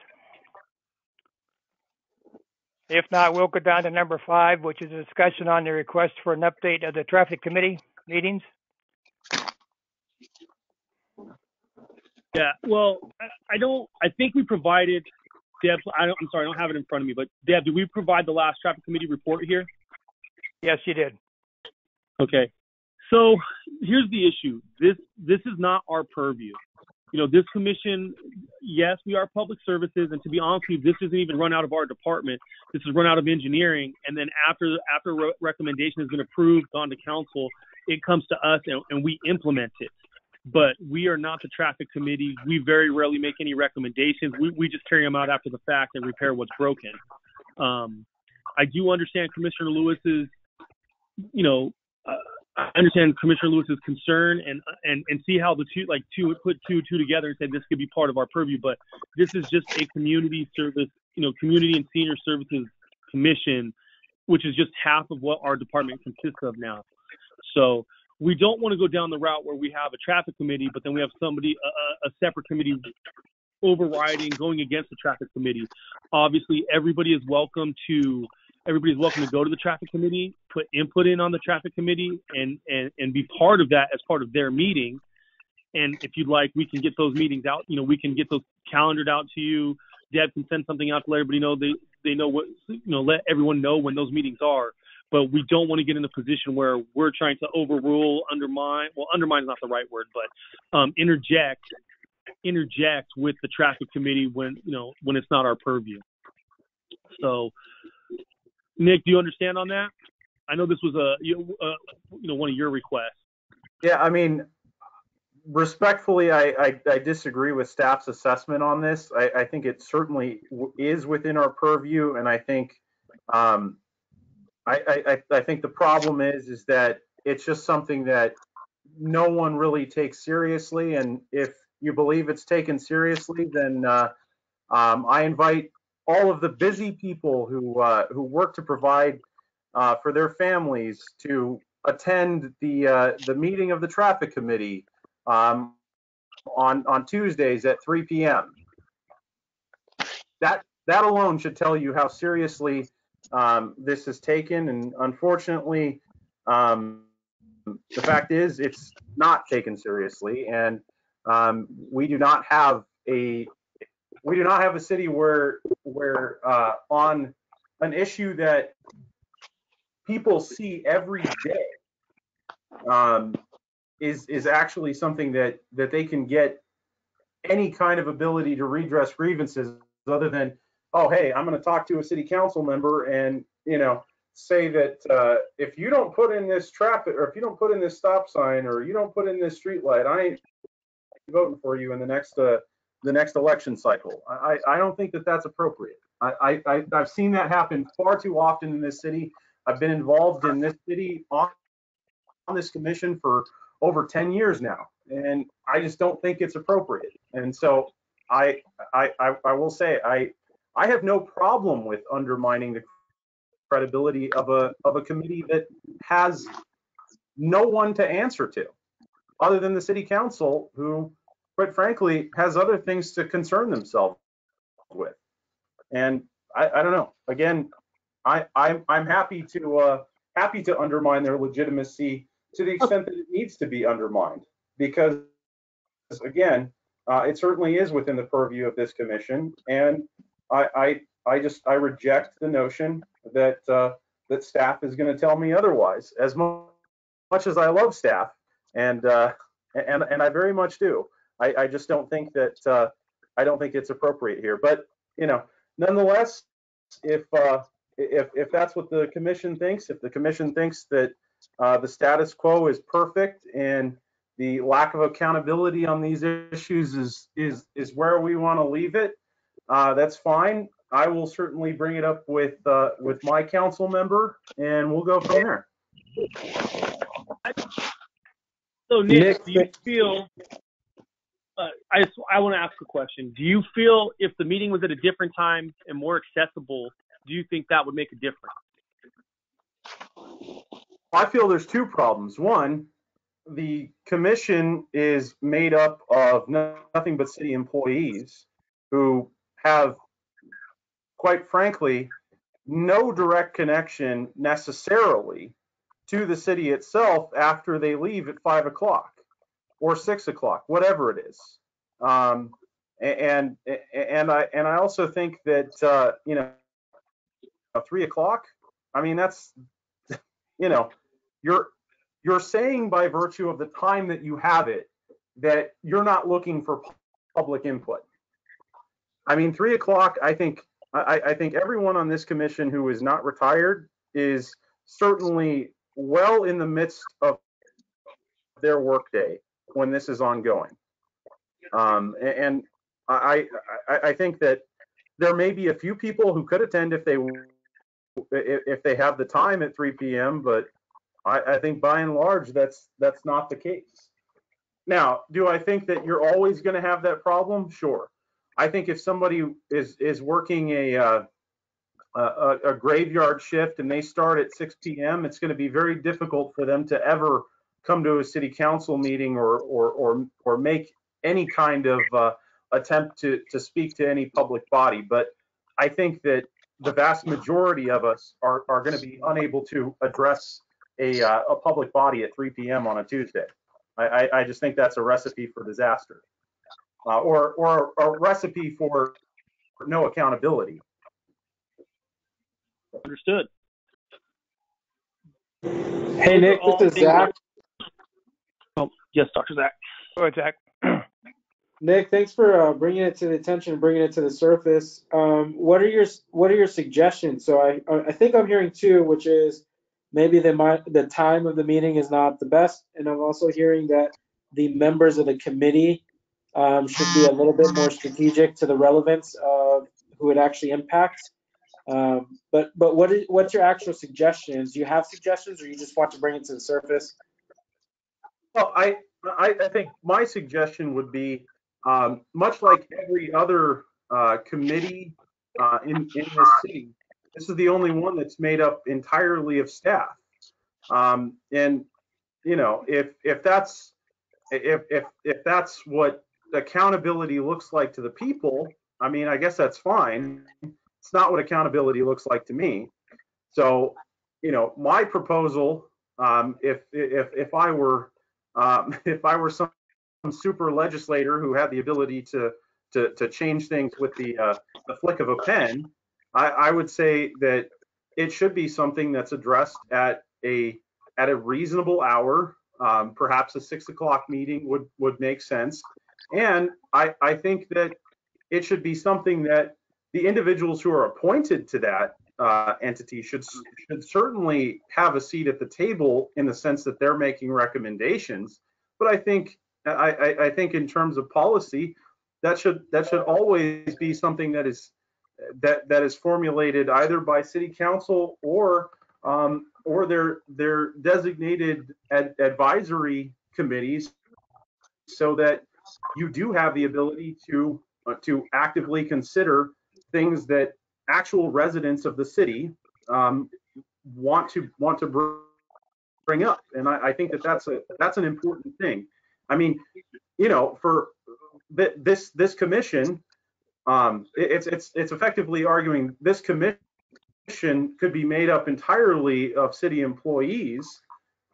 If not, we'll go down to number five, which is a discussion on the request for an update of the traffic committee meetings. Yeah. Well, I, I don't. I think we provided. Deb, I don't, I'm sorry, I don't have it in front of me, but Deb, did we provide the last traffic committee report here? Yes, you did. Okay. So here's the issue. This this is not our purview. You know, this commission, yes, we are public services, and to be honest with you, this isn't even run out of our department. This is run out of engineering, and then after after re- recommendation has been approved, gone to council, it comes to us and, and we implement it. But we are not the traffic committee. We very rarely make any recommendations. We we just carry them out after the fact and repair what's broken. Um, I do understand Commissioner Lewis's, you know, uh, I understand Commissioner Lewis's concern and and and see how the two like two put two two together and say this could be part of our purview, but this is just a community service, you know, community and senior services commission, which is just half of what our department consists of now. So we don't want to go down the route where we have a traffic committee, but then we have somebody a, a separate committee overriding going against the traffic committee. Obviously, everybody is welcome to everybody's welcome to go to the traffic committee, put input in on the traffic committee, and and and be part of that as part of their meeting. And if you'd like, we can get those meetings out. You know, we can get those calendared out to you. Deb can send something out to let everybody know they they know what you know. Let everyone know when those meetings are. But we don't want to get in a position where we're trying to overrule, undermine. Well, undermine is not the right word, but um, interject interject with the traffic committee when you know when it's not our purview. So, Nick, do you understand on that? I know this was a you, uh, you know one of your requests. Yeah, I mean, respectfully, I, I, I disagree with staff's assessment on this. I, I think it certainly is within our purview, and I think, um, I, I, I- think the problem is, is that it's just something that no one really takes seriously, and if you believe it's taken seriously, then, uh, um, I invite all of the busy people who, uh, who work to provide, uh, for their families to attend the, uh, the meeting of the traffic committee, um, on, on Tuesdays at 3 p.m. That, that alone should tell you how seriously um, this is taken. And unfortunately, um, the fact is it's not taken seriously. And um, we do not have a, we do not have a city where, where uh, on an issue that people see every day, um, is is actually something that that they can get any kind of ability to redress grievances other than oh hey i'm going to talk to a city council member and you know say that uh, if you don't put in this traffic or if you don't put in this stop sign or you don't put in this street light i ain't voting for you in the next uh, the next election cycle. I i don't think that that's appropriate. I, I i've seen that happen far too often in this city. I've been involved in this city on on this commission for over 10 years now and i just don't think it's appropriate. And so i i i, I will say i i have no problem with undermining the credibility of a of a committee that has no one to answer to other than the city council who quite frankly has other things to concern themselves with. And i i don't know. Again i i'm, I'm happy to uh happy to undermine their legitimacy to the extent that it needs to be undermined because again uh, it certainly is within the purview of this commission and i i, I just i reject the notion that uh, that staff is going to tell me otherwise as mu- much as i love staff and uh, and and i very much do i i just don't think that uh, i don't think it's appropriate here but you know nonetheless if uh if if that's what the commission thinks if the commission thinks that uh, the status quo is perfect and the lack of accountability on these issues is is is where we want to leave it. Uh, that's fine. I will certainly bring it up with, uh, with my council member and we'll go from there. So Nick, Nick, do you feel? Uh, I just, I want to ask a question. Do you feel if the meeting was at a different time and more accessible, do you think that would make a difference? I feel there's two problems. One, the commission is made up of no- nothing but city employees who have, quite frankly, no direct connection necessarily to the city itself after they leave at five o'clock or six o'clock, whatever it is. Um, and, and I, and I also think that, uh, you know, three o'clock, I mean, that's, (laughs) you know, you're you're saying by virtue of the time that you have it that you're not looking for public input. I mean, three o'clock. I think I, I think everyone on this commission who is not retired is certainly well in the midst of their workday when this is ongoing. Um, and I, I I think that there may be a few people who could attend if they if, they have the time at 3 p.m. But I, I think by and large, that's that's not the case. Now, do I think that you're always going to have that problem? Sure. I think if somebody is is working a uh, a, a- graveyard shift and they start at 6 p.m., it's going to be very difficult for them to ever come to a city council meeting or or or, or make any kind of uh, attempt to to speak to any public body. But I think that the vast majority of us are, are going to be unable to address a, uh, a public body at 3 p.m. on a Tuesday. I, I, I just think that's a recipe for disaster, uh, or or a recipe for no accountability. Understood. Hey, Nick, this is Zach. Oh, yes, Dr. Zach. Go ahead, Zach. (clears throat) Nick, thanks for uh, bringing it to the attention bringing it to the surface. Um, what are your What are your suggestions? So I I think I'm hearing two, which is maybe the mi- the time of the meeting is not the best, and I'm also hearing that the members of the committee um, should be a little bit more strategic to the relevance of who it actually impacts. Um, but but what is what's your actual suggestions? Do you have suggestions, or you just want to bring it to the surface? Well, I, I, I think my suggestion would be, um, much like every other, uh, committee, uh, in, in this city, this is the only one that's made up entirely of staff. Um, and, you know, if, if that's, if, if, if that's what accountability looks like to the people, I mean, I guess that's fine. It's not what accountability looks like to me. So, you know, my proposal, um, if, if, if I were, um, (laughs) if I were some, super legislator who had the ability to to, to change things with the uh, the flick of a pen, I, I would say that it should be something that's addressed at a at a reasonable hour. Um, perhaps a six o'clock meeting would would make sense, and I I think that it should be something that the individuals who are appointed to that uh, entity should should certainly have a seat at the table in the sense that they're making recommendations. But I think I, I, I think in terms of policy, that should that should always be something that is that that is formulated either by city council or um, or their their designated ad, advisory committees, so that you do have the ability to uh, to actively consider things that actual residents of the city um, want to want to br- bring up, and I, I think that that's a that's an important thing. I mean, you know, for th- this this commission, um, it- it's it's it's effectively arguing this commission could be made up entirely of city employees,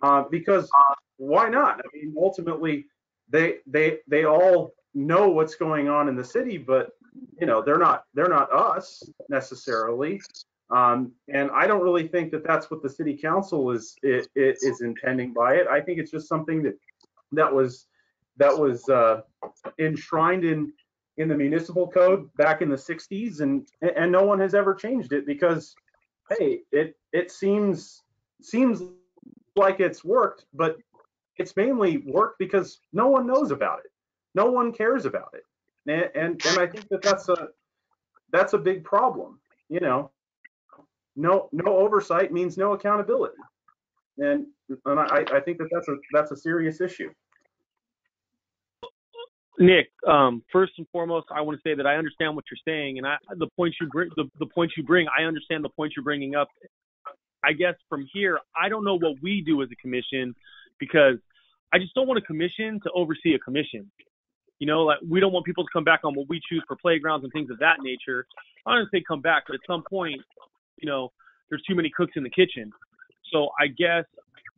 uh, because why not? I mean, ultimately, they they they all know what's going on in the city, but you know, they're not they're not us necessarily. Um, and I don't really think that that's what the city council is, is is intending by it. I think it's just something that that was that was uh, enshrined in in the municipal code back in the 60s, and and no one has ever changed it because hey, it it seems seems like it's worked, but it's mainly work because no one knows about it. No one cares about it, and and, and I think that that's a that's a big problem, you know? No, no oversight means no accountability. And, and I, I think that that's a, that's a serious issue. Nick, um, first and foremost, I want to say that I understand what you're saying, and I, the points you bring, the, the points you bring, I understand the points you're bringing up. I guess from here, I don't know what we do as a commission because I just don't want a commission to oversee a commission. You know, like we don't want people to come back on what we choose for playgrounds and things of that nature. I don't say come back, but at some point, you know, there's too many cooks in the kitchen. So I guess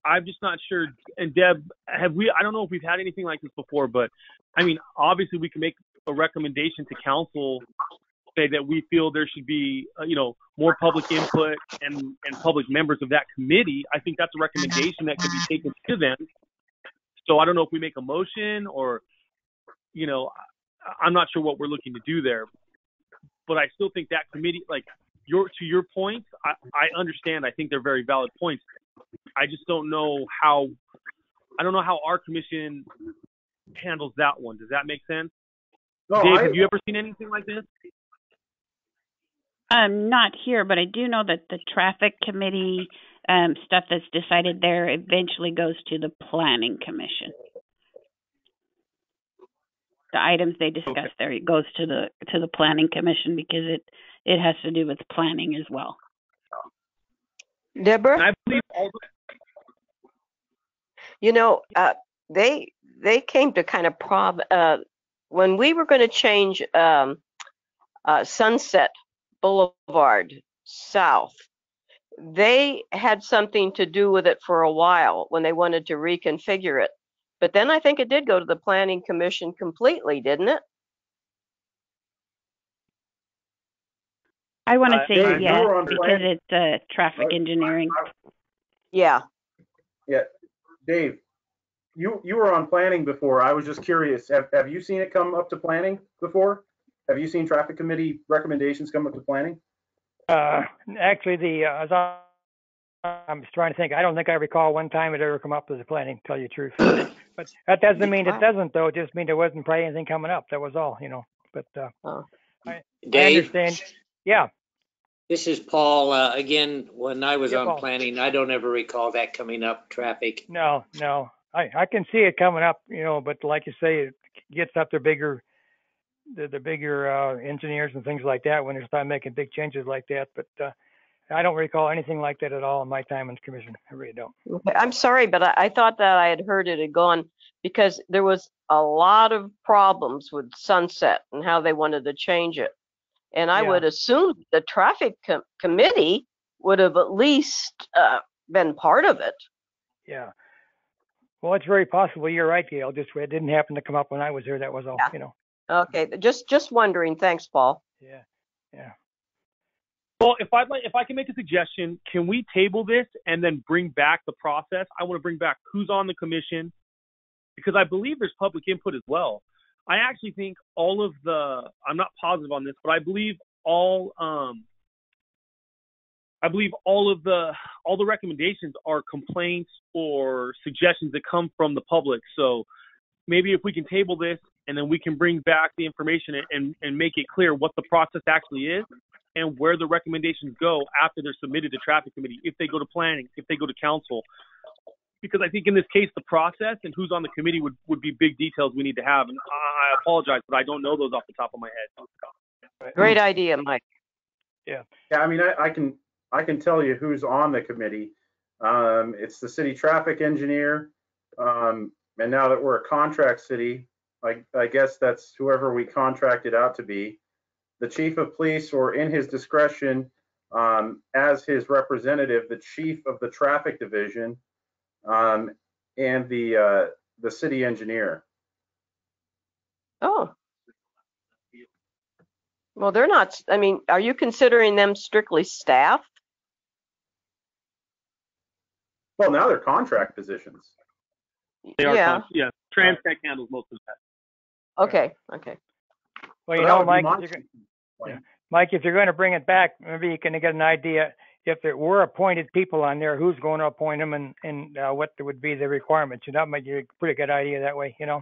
I'm just not sure. And Deb, have we? I don't know if we've had anything like this before, but I mean, obviously we can make a recommendation to council, say that we feel there should be, uh, you know, more public input and and public members of that committee. I think that's a recommendation that could be taken to them. So I don't know if we make a motion or, you know, I- I'm not sure what we're looking to do there, but I still think that committee, like your to your point, I, I understand. I think they're very valid points. I just don't know how. I don't know how our commission handles that one. Does that make sense? No, Dave, I- have you ever seen anything like this? Um, not here, but I do know that the traffic committee um, stuff that's decided there eventually goes to the planning commission. The items they discuss there it goes to the to the planning commission because it it has to do with planning as well. Deborah, I believe all the, you know, uh, they they came to kind of prob uh, when we were going to change um, uh, Sunset Boulevard south. They had something to do with it for a while when they wanted to reconfigure it. But then I think it did go to the planning commission completely, didn't it? I want to Uh, say Dave, you yes were because plan- it's uh, traffic engineering. Yeah. Yeah, Dave, you, you were on planning before. I was just curious. Have, have you seen it come up to planning before? Have you seen traffic committee recommendations come up to planning? Uh, actually, the, uh, as I, I'm just trying to think, I don't think I recall one time it ever come up as a planning, to tell you the truth. But that doesn't mean it doesn't though, it just means there wasn't probably anything coming up, that was all, you know, but, uh, I Dave, understand. Yeah, this is Paul. Uh, again, when I was Yeah, on Paul. planning, I don't ever recall that coming up, traffic. no, no, I, I can see it coming up, you know, but like you say, it gets up to bigger, the, the bigger, uh, engineers and things like that when they start making big changes like that, but, uh, I don't recall anything like that at all in my time in the commission, I really don't. I'm sorry, but I, I thought that I had heard it had gone because there was a lot of problems with Sunset and how they wanted to change it. And I Yeah. would assume the traffic com- committee would have at least uh, been part of it. Yeah. Well, it's very possible. You're right, Gail. Just it didn't happen to come up when I was there. That was all. Yeah. You know. Okay, just just wondering. Thanks, Paul. Yeah. Yeah. well, if I like, if I can make a suggestion, can we table this and then bring back the process? I want to bring back who's on the commission because I believe there's public input as well. I actually think all of the I'm not positive on this, but I believe all um I believe all of the all the recommendations are complaints or suggestions that come from the public. So maybe if we can table this and then we can bring back the information and, and, and make it clear what the process actually is and where the recommendations go after they're submitted to traffic committee, if they go to planning, if they go to council. Because I think in this case, the process and who's on the committee would, would be big details we need to have. And I apologize, but I don't know those off the top of my head. Great idea, Mike. Yeah. Yeah, I mean, I, I can, I can tell you who's on the committee. Um, it's the city traffic engineer. Um, and now that we're a contract city, I, I guess that's whoever we contracted out to be. The chief of police or in his discretion, um, as his representative, the chief of the traffic division, um, and the, uh, the city engineer. Oh. Well, they're not. I mean, are you considering them strictly staff? Well, now they're contract positions. They are, yeah. con- yeah. Transtech handles most of that. Okay. Okay. Well, you that know, would be Mike, my if you're, gonna- yeah. Mike, if you're going to bring it back, maybe you can get an idea if there were appointed people on there, who's going to appoint them, and and uh, what would be the requirements. You know, that might give you a pretty good idea that way. You know.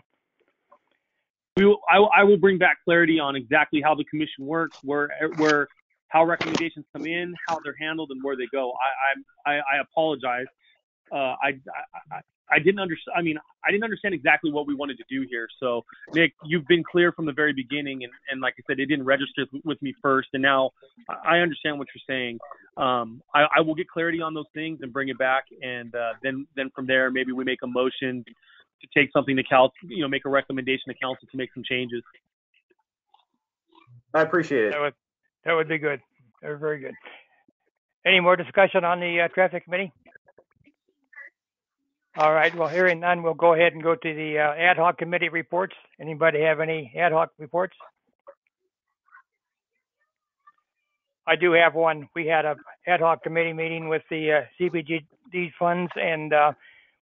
we will, I, will- I will bring back clarity on exactly how the commission works, where where how recommendations come in, how they're handled, and where they go. I I, I, I apologize. Uh, I, I I- I didn't understand. I mean, I didn't understand exactly what we wanted to do here. So, Nick, you've been clear from the very beginning, and, and like I said, it didn't register with me first, and now I I understand what you're saying. Um, I, I will get clarity on those things and bring it back, and uh, then then from there, maybe we make a motion to take something to council, you know, make a recommendation to council to make some changes. I appreciate it. That would, that would be good. Very, very good. Any more discussion on the uh, traffic committee? All right, well, hearing none, we'll go ahead and go to the uh, ad hoc committee reports. Anybody have any ad hoc reports? I do have one. We had a ad hoc committee meeting with the uh, CDBG funds and uh,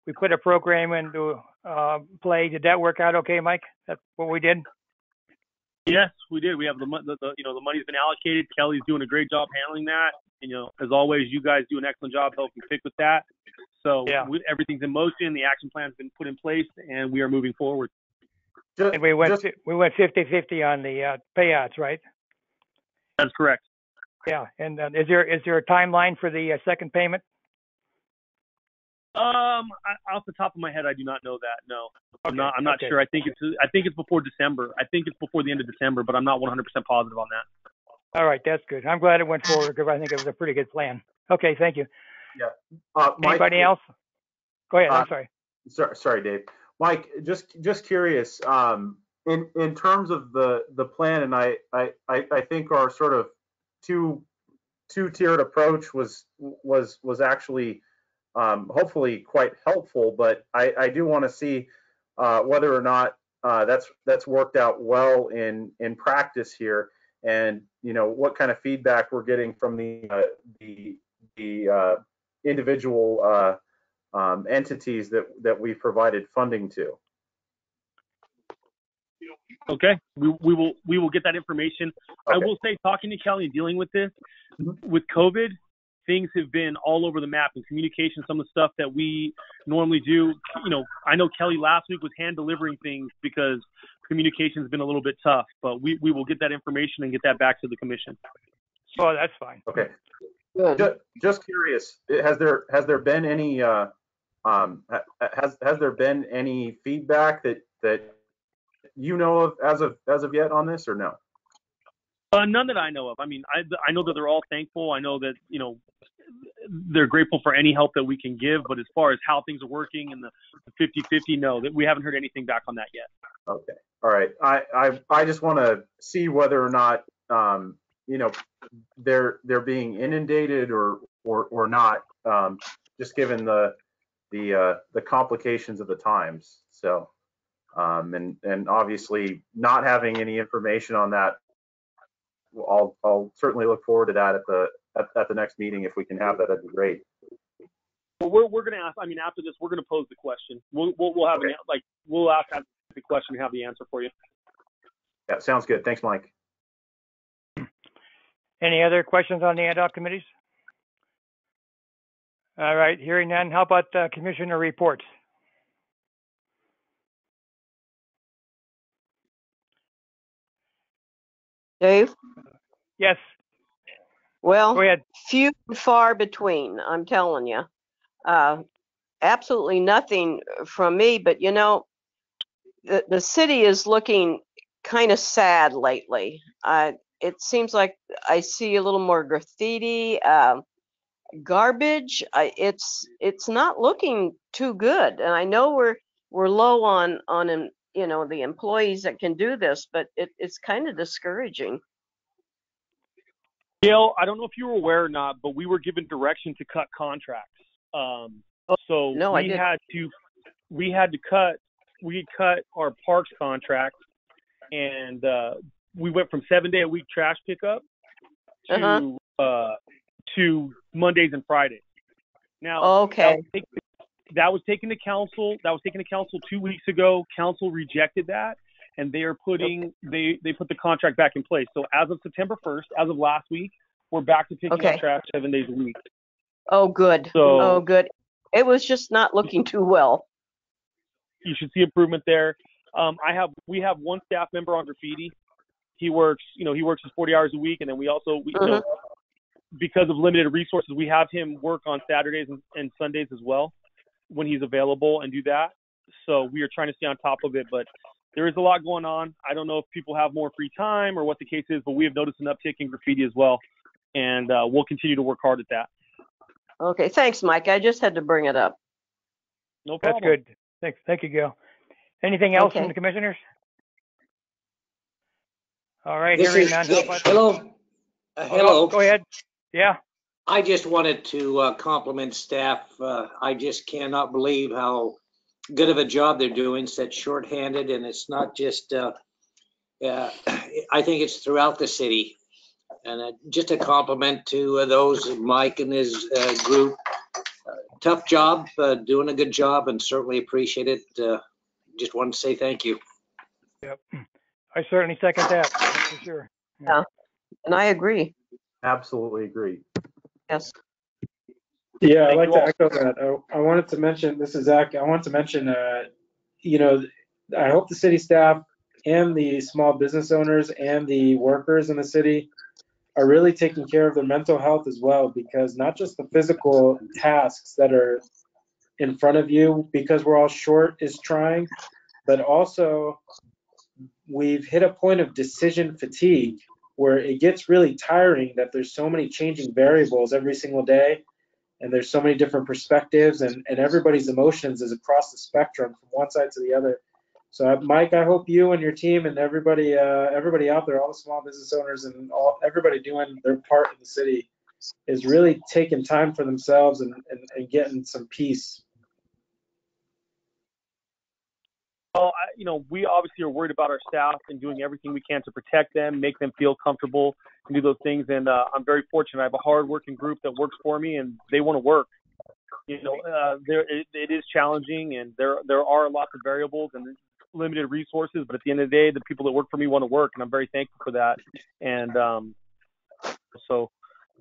we put a program into uh, play. Did that work out okay, Mike? That's what we did? Yes, we did. We have the, the, the you know the money's been allocated. Kelly's doing a great job handling that. You know, as always, you guys do an excellent job helping pick with that. So Yeah. we, everything's in motion. The action plan's been put in place, and we are moving forward. Ju- And we went, just- we went 50/50 on the uh, payouts, right? That's correct. Yeah, and uh, is there, is there a timeline for the uh, second payment? Um, I, off the top of my head, I do not know that. No, I'm not. I'm not okay. sure. I think it's. I think it's before December. I think it's before the end of December, but I'm not 100% positive on that. All right, that's good. I'm glad it went forward because I think it was a pretty good plan. Okay, thank you. Uh, Mike, Anybody else? Go ahead, Uh, I'm sorry. Sorry, sorry, Dave. Mike, just just curious. Um, in in terms of the the plan, and I I I I think our sort of two two tiered approach was was was actually um, hopefully quite helpful. But I I do want to see uh, whether or not uh, that's that's worked out well in in practice here, and you know what kind of feedback we're getting from the uh, the the uh, individual. Uh, um, entities that that we've provided funding to. Okay, we, we will we will get that information. I will say, talking to Kelly and dealing with this, Mhm. with COVID, things have been all over the map in communication. Some of the stuff that we normally do, you know, I know Kelly last week was hand delivering things because communication's been a little bit tough. But we, we will get that information and get that back to the commission. Oh, that's fine. Okay. Good. Just, just curious, has there has there been any uh, um, has has there been any feedback that that you know of as of as of yet on this or no? Uh, none that I know of. I mean, I I know that they're all thankful. I know that you know they're grateful for any help that we can give. But as far as how things are working and the 50-50, no, that we haven't heard anything back on that yet. Okay. All right. I I I just want to see whether or not um, you know they're they're being inundated or or or not. Um, just given the the uh, the complications of the times. So um, and and obviously not having any information on that. I'll I'll certainly look forward to that at the at, at the next meeting if we can have that. That'd be great. Well, we're we're gonna ask. I mean, after this, we're gonna pose the question. We'll we'll, we'll have an, like we'll ask the question and have the answer for you. Yeah, sounds good. Thanks, Mike. Any other questions on the ad hoc committees? All right, hearing none, how about uh, commissioner reports? Dave? Yes, Well, go ahead. few and far between, I'm telling you. Uh, absolutely nothing from me, but you know, the, the city is looking kind of sad lately. Uh, it seems like I see a little more graffiti, um, garbage. I, it's it's not looking too good, and I know we're we're low on on you know the employees that can do this, but it, it's kind of discouraging. Gail, I don't know if you were aware or not, but we were given direction to cut contracts. Um, so Oh, no, I we had to we had to cut we cut our parks contract, and uh, we went from seven day a week trash pickup to Uh-huh. uh, to Mondays and Fridays. Now that Okay. was taken- that was taken to council. That was taken to council two weeks ago. Council rejected that, and they are putting they they put the contract back in place. So as of September 1st, as of last week, we're back to picking Okay. up trash seven days a week. Oh, good. So- oh, good. It was just not looking too well. You should see improvement there. Um, I have we have one staff member on graffiti. He works, you know, he works his 40 hours a week, and then we also, we, you know, because of limited resources, we have him work on Saturdays and, and Sundays as well when he's available and do that. So we are trying to stay on top of it, but there is a lot going on. I don't know if people have more free time or what the case is, but we have noticed an uptick in graffiti as well, and uh, we'll continue to work hard at that. Okay, thanks, Mike. I just had to bring it up. No problem. That's good. Thanks, thank you, Gil. Anything else from the commissioners? All right, This hearing is, none. how about- hello? Uh, Oh, Hello? Go ahead. Yeah, I just wanted to uh, compliment staff. Uh, I just cannot believe how good of a job they're doing, such shorthanded, and it's not just, uh, uh, (clears throat) I think it's throughout the city. And uh, just a compliment to uh, those, Mike and his uh, group. Uh, Tough job, uh, doing a good job, and certainly appreciate it. Uh, Just wanted to say thank you. yep. I certainly second that, for sure. And I agree. Absolutely agree. Yes. Yeah, I'd like to all. echo that. I, I wanted to mention, this is Zach, I want to mention, uh, you know, I hope the city staff and the small business owners and the workers in the city are really taking care of their mental health as well, because not just the physical tasks that are in front of you, because we're all short is trying, but also we've hit a point of decision fatigue where it gets really tiring that there's so many changing variables every single day and there's so many different perspectives and, and everybody's emotions is across the spectrum from one side to the other. So uh, mike i hope you and your team and everybody uh, everybody out there all the small business owners and all everybody doing their part in the city is really taking time for themselves and, and, and getting some peace Well, I, you know, we obviously are worried about our staff and doing everything we can to protect them, make them feel comfortable, and do those things. And uh, I'm very fortunate. I have a hard-working group that works for me, and they want to work. You know, uh, there it, it is challenging, and there there are lots of variables and limited resources. But at the end of the day, the people that work for me want to work, and I'm very thankful for that. And um, so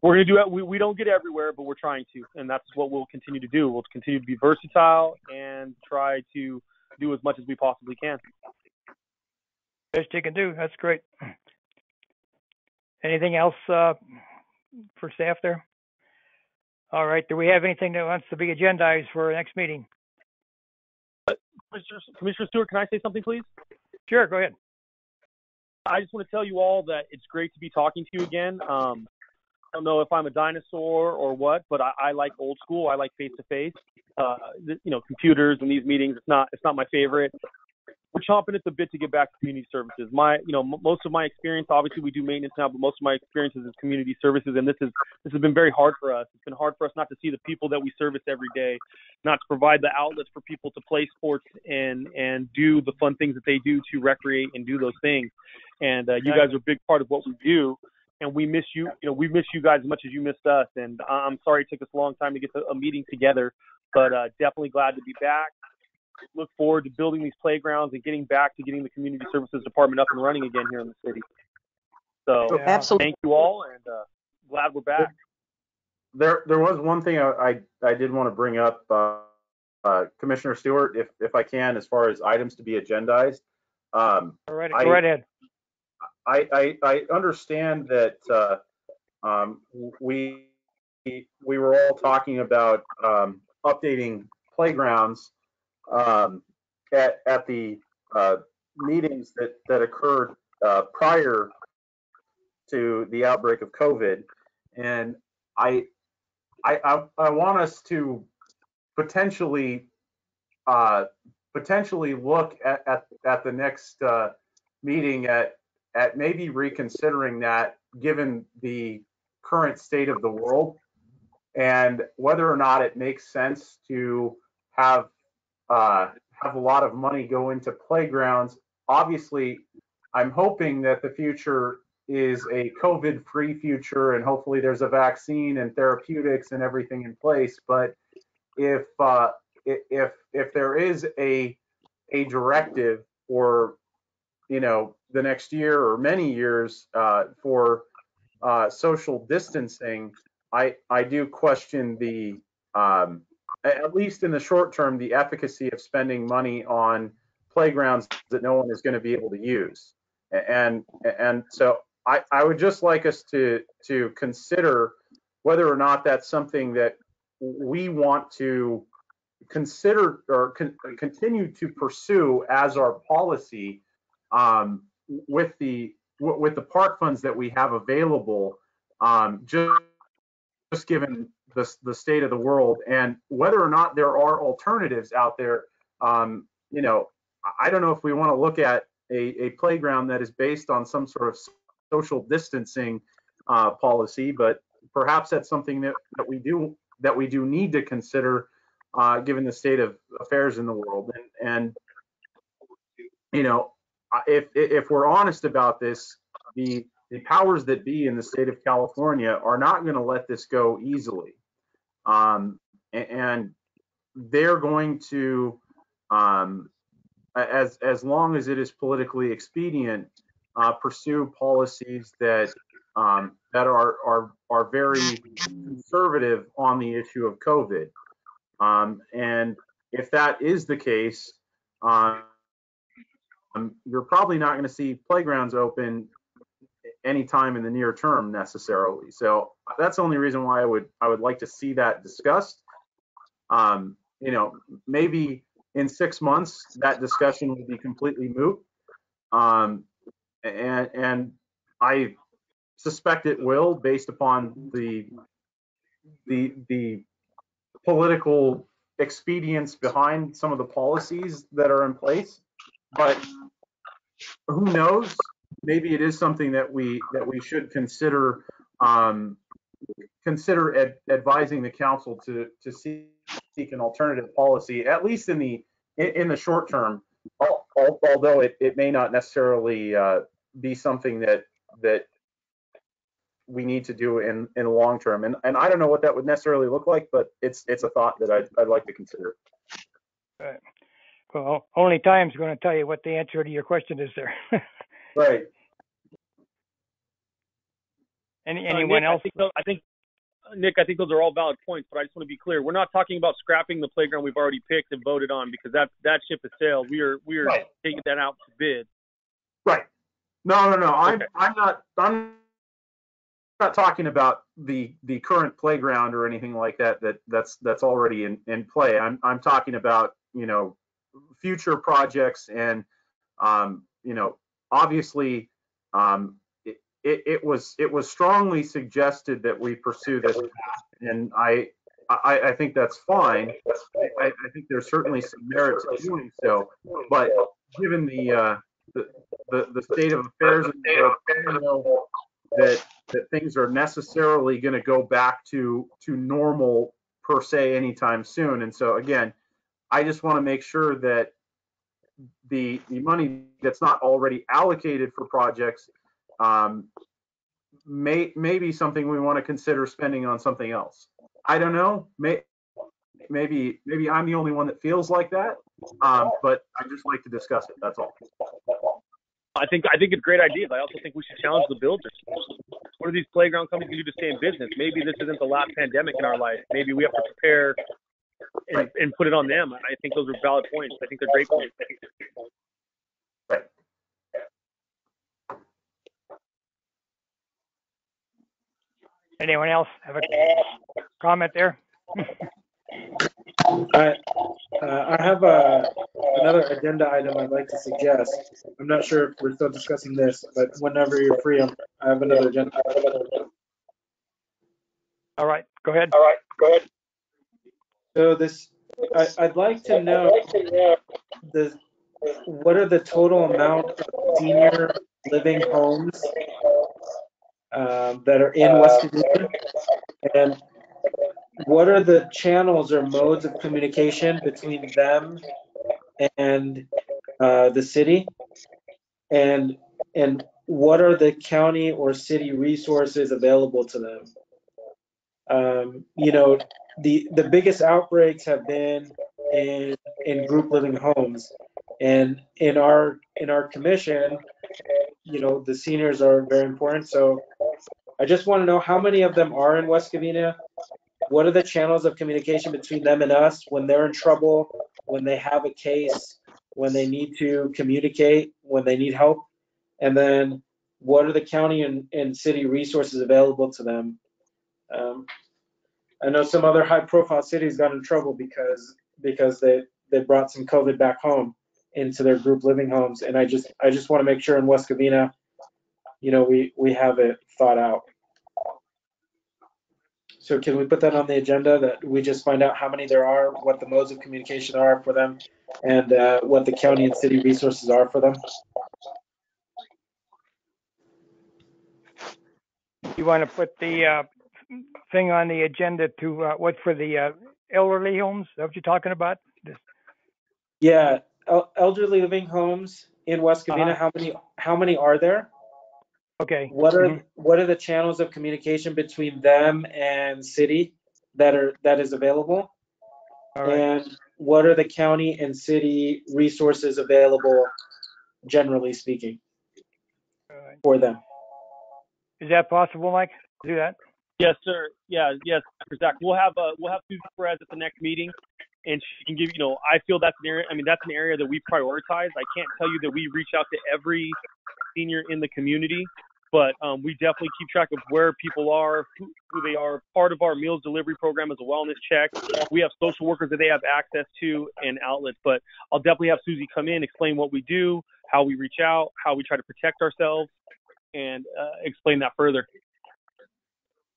we're gonna do it. We we don't get everywhere, but we're trying to, and that's what we'll continue to do. We'll continue to be versatile and try to do as much as we possibly can. Best you can do, that's great. Anything else, uh, for staff there? All right, do we have anything that wants to be agendized for our next meeting? Commissioner, Commissioner Stewart, can I say something, please? Sure, go ahead. I just want to tell you all that it's great to be talking to you again. Um, I don't know if I'm a dinosaur or what, but I, I like old school. I like face to face. Uh, You know, computers and these meetings. It's not. It's not my favorite. We're chomping at the bit to get back to community services. My, you know, m- most of my experience. Obviously, we do maintenance now, but most of my experiences is community services, and this is this has been very hard for us. It's been hard for us not to see the people that we service every day, not to provide the outlets for people to play sports and and do the fun things that they do to recreate and do those things. And uh, you guys are a big part of what we do and we miss you. You know, we miss you guys as much as you missed us. And I- I'm sorry it took us a long time to get to a meeting together, but uh, definitely glad to be back. Look forward to building these playgrounds and getting back to getting the community services department up and running again here in the city. So Yeah. Absolutely. thank you all, and uh, glad we're back. There, there was one thing I, I, I did want to bring up, uh, uh, Commissioner Stewart, if, if I can, as far as items to be agendized. Um, All right, I- go right ahead. I, I, I understand that, uh, um, we, we were all talking about, um, updating playgrounds, um, at, at the, uh, meetings that, that occurred, uh, prior to the outbreak of COVID. And I, I, I, I want us to potentially, uh, potentially look at, at, at the next, uh, meeting at, at maybe reconsidering that, given the current state of the world, and whether or not it makes sense to have uh, have a lot of money go into playgrounds. Obviously, I'm hoping that the future is a COVID-free future, and hopefully there's a vaccine and therapeutics and everything in place. But if uh, if if there is a a directive or you know the next year or many years uh, for uh, social distancing, I I do question the um, at least in the short term the efficacy of spending money on playgrounds that no one is going to be able to use. And, and so I, I would just like us to, to consider whether or not that's something that we want to consider or con- continue to pursue as our policy um, with the with the park funds that we have available, um, just just given the the state of the world and whether or not there are alternatives out there. Um, you know, I don't know if we want to look at a, a playground that is based on some sort of social distancing uh, policy, but perhaps that's something that, that we do that we do need to consider uh, given the state of affairs in the world. And, and you know, if if we're honest about this, the the powers that be in the state of California are not going to let this go easily, um, and they're going to, um, as as long as it is politically expedient, uh, pursue policies that um, that are are are very conservative on the issue of COVID. Um, and if that is the case, um, you're probably not going to see playgrounds open anytime in the near term necessarily. So that's the only reason why I would I would like to see that discussed. Um, you know, maybe in six months that discussion will be completely moot. Um, and and I suspect it will based upon the the the political expedience behind some of the policies that are in place. But who knows? Maybe it is something that we that we should consider um, consider ad, advising the council to to seek, seek an alternative policy, at least in the in, in the short term. Although it, it may not necessarily uh, be something that that we need to do in in the long term. And and I don't know what that would necessarily look like, but it's it's a thought that I'd, I'd like to consider. Right. Well, only time's going to tell you what the answer to your question is there. (laughs) Right. Any Uh, anyone Nick, else? I think, those- I think, uh, Nick, I think those are all valid points, but I just want to be clear. We're not talking about scrapping the playground we've already picked and voted on because that that ship has sailed. We are we are Right. taking that out to bid. Right. No, no, no. I'm Okay. I'm not I'm not talking about the the current playground or anything like that that that's that's already in in play. I'm I'm talking about, you know, future projects and um, you know, obviously um it, it, it was it was strongly suggested that we pursue this and I I, I think that's fine. I, I think there's certainly some merit to doing so, but given the uh, the, the, the state of affairs in that that things are necessarily going to go back to to normal per se anytime soon. And so again, I just want to make sure that the the money that's not already allocated for projects um, may may be something we want to consider spending on something else. I don't know. May, maybe maybe I'm the only one that feels like that. Um, but I just like to discuss it. That's all. I think I think it's a great idea, but I also think we should challenge the builders. What are these playground companies going to do to stay in business? Maybe this isn't the last pandemic in our life. Maybe we have to prepare and, and put it on them. I think those are valid points. I think they're great points. Right. Anyone else have a comment there? (laughs) I, uh, I have a, another agenda item I'd like to suggest. I'm not sure if we're still discussing this, but whenever you're free, I'm- I have another agenda. All right, go ahead. All right, go ahead. So this, I, I'd like to know the, what are the total amount of senior living homes um, that are in West Covina? And what are the channels or modes of communication between them and uh, the city? And, and what are the county or city resources available to them? Um, you know, the, the biggest outbreaks have been in, in group living homes. And in our, in our commission, you know, the seniors are very important. So I just want to know how many of them are in West Covina? What are the channels of communication between them and us when they're in trouble, when they have a case? when they need to communicate, when they need help? And then what are the county and, and city resources available to them? Um, I know some other high profile cities got in trouble because, because they, they brought some COVID back home into their group living homes. And I just, I just want to make sure in West Covina, you know, we, we have it thought out. So can we put that on the agenda that we just find out how many there are, what the modes of communication are for them, and uh, what the county and city resources are for them? You want to put the uh, thing on the agenda to, uh, what, for the uh, elderly homes? Is that what you're talking about? This- Yeah, el- elderly living homes in West Covina, Uh-huh. how many, how many are there? Okay. What are, Mhm. what are the channels of communication between them and city that are, that is available? Right. And what are the county and city resources available, generally speaking, right. for them? Is that possible, Mike? Do that? Yes, sir. Yeah, yes, Dr. Zach. We'll have uh, we'll have Susie Perez at the next meeting, and she can give you know. I feel that's an area. I mean, that's an area that we prioritize. I can't tell you that we reach out to every senior in the community, but um, we definitely keep track of where people are, who, who they are. Part of our meals delivery program is a wellness check. We have social workers that they have access to and outlets. But I'll definitely have Susie come in, explain what we do, how we reach out, how we try to protect ourselves, and uh, explain that further.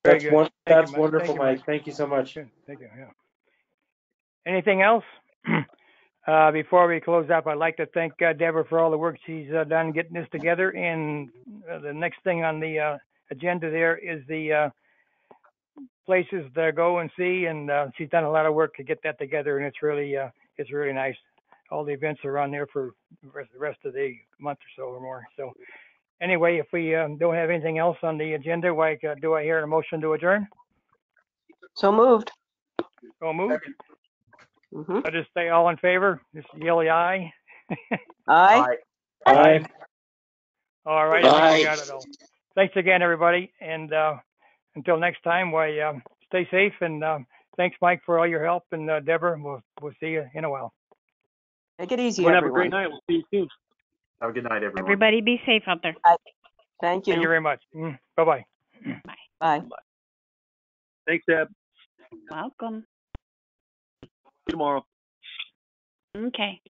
Very That's one, Thank you, that's Mike. wonderful, Mike. Mike. Thank you so much. Good, thank you, yeah. Anything else? (clears throat) Uh, before we close up, I'd like to thank uh, Deborah for all the work she's uh, done getting this together. And uh, the next thing on the uh, agenda there is the uh, places to go and see. And uh, she's done a lot of work to get that together, and it's really, uh, it's really nice. All the events are on there for the rest of the month or so or more. So anyway, if we um, don't have anything else on the agenda, why uh, do I hear a motion to adjourn? So moved. So moved. hmm I just say all in favor, just yell (laughs) aye. Aye. Bye. All right, I think Aye. we got it all. Thanks again, everybody, and uh, until next time, why um, stay safe and um, thanks, Mike, for all your help, and uh, Deborah, we'll we'll see you in a while. Take it easy, Everyone have a great night. We'll see you soon. Have a good night, everyone. Everybody be safe out there. Thank Thank you Thank you. very much. Mm, bye bye. Bye. Thanks, Deb. Welcome. See you tomorrow. Okay.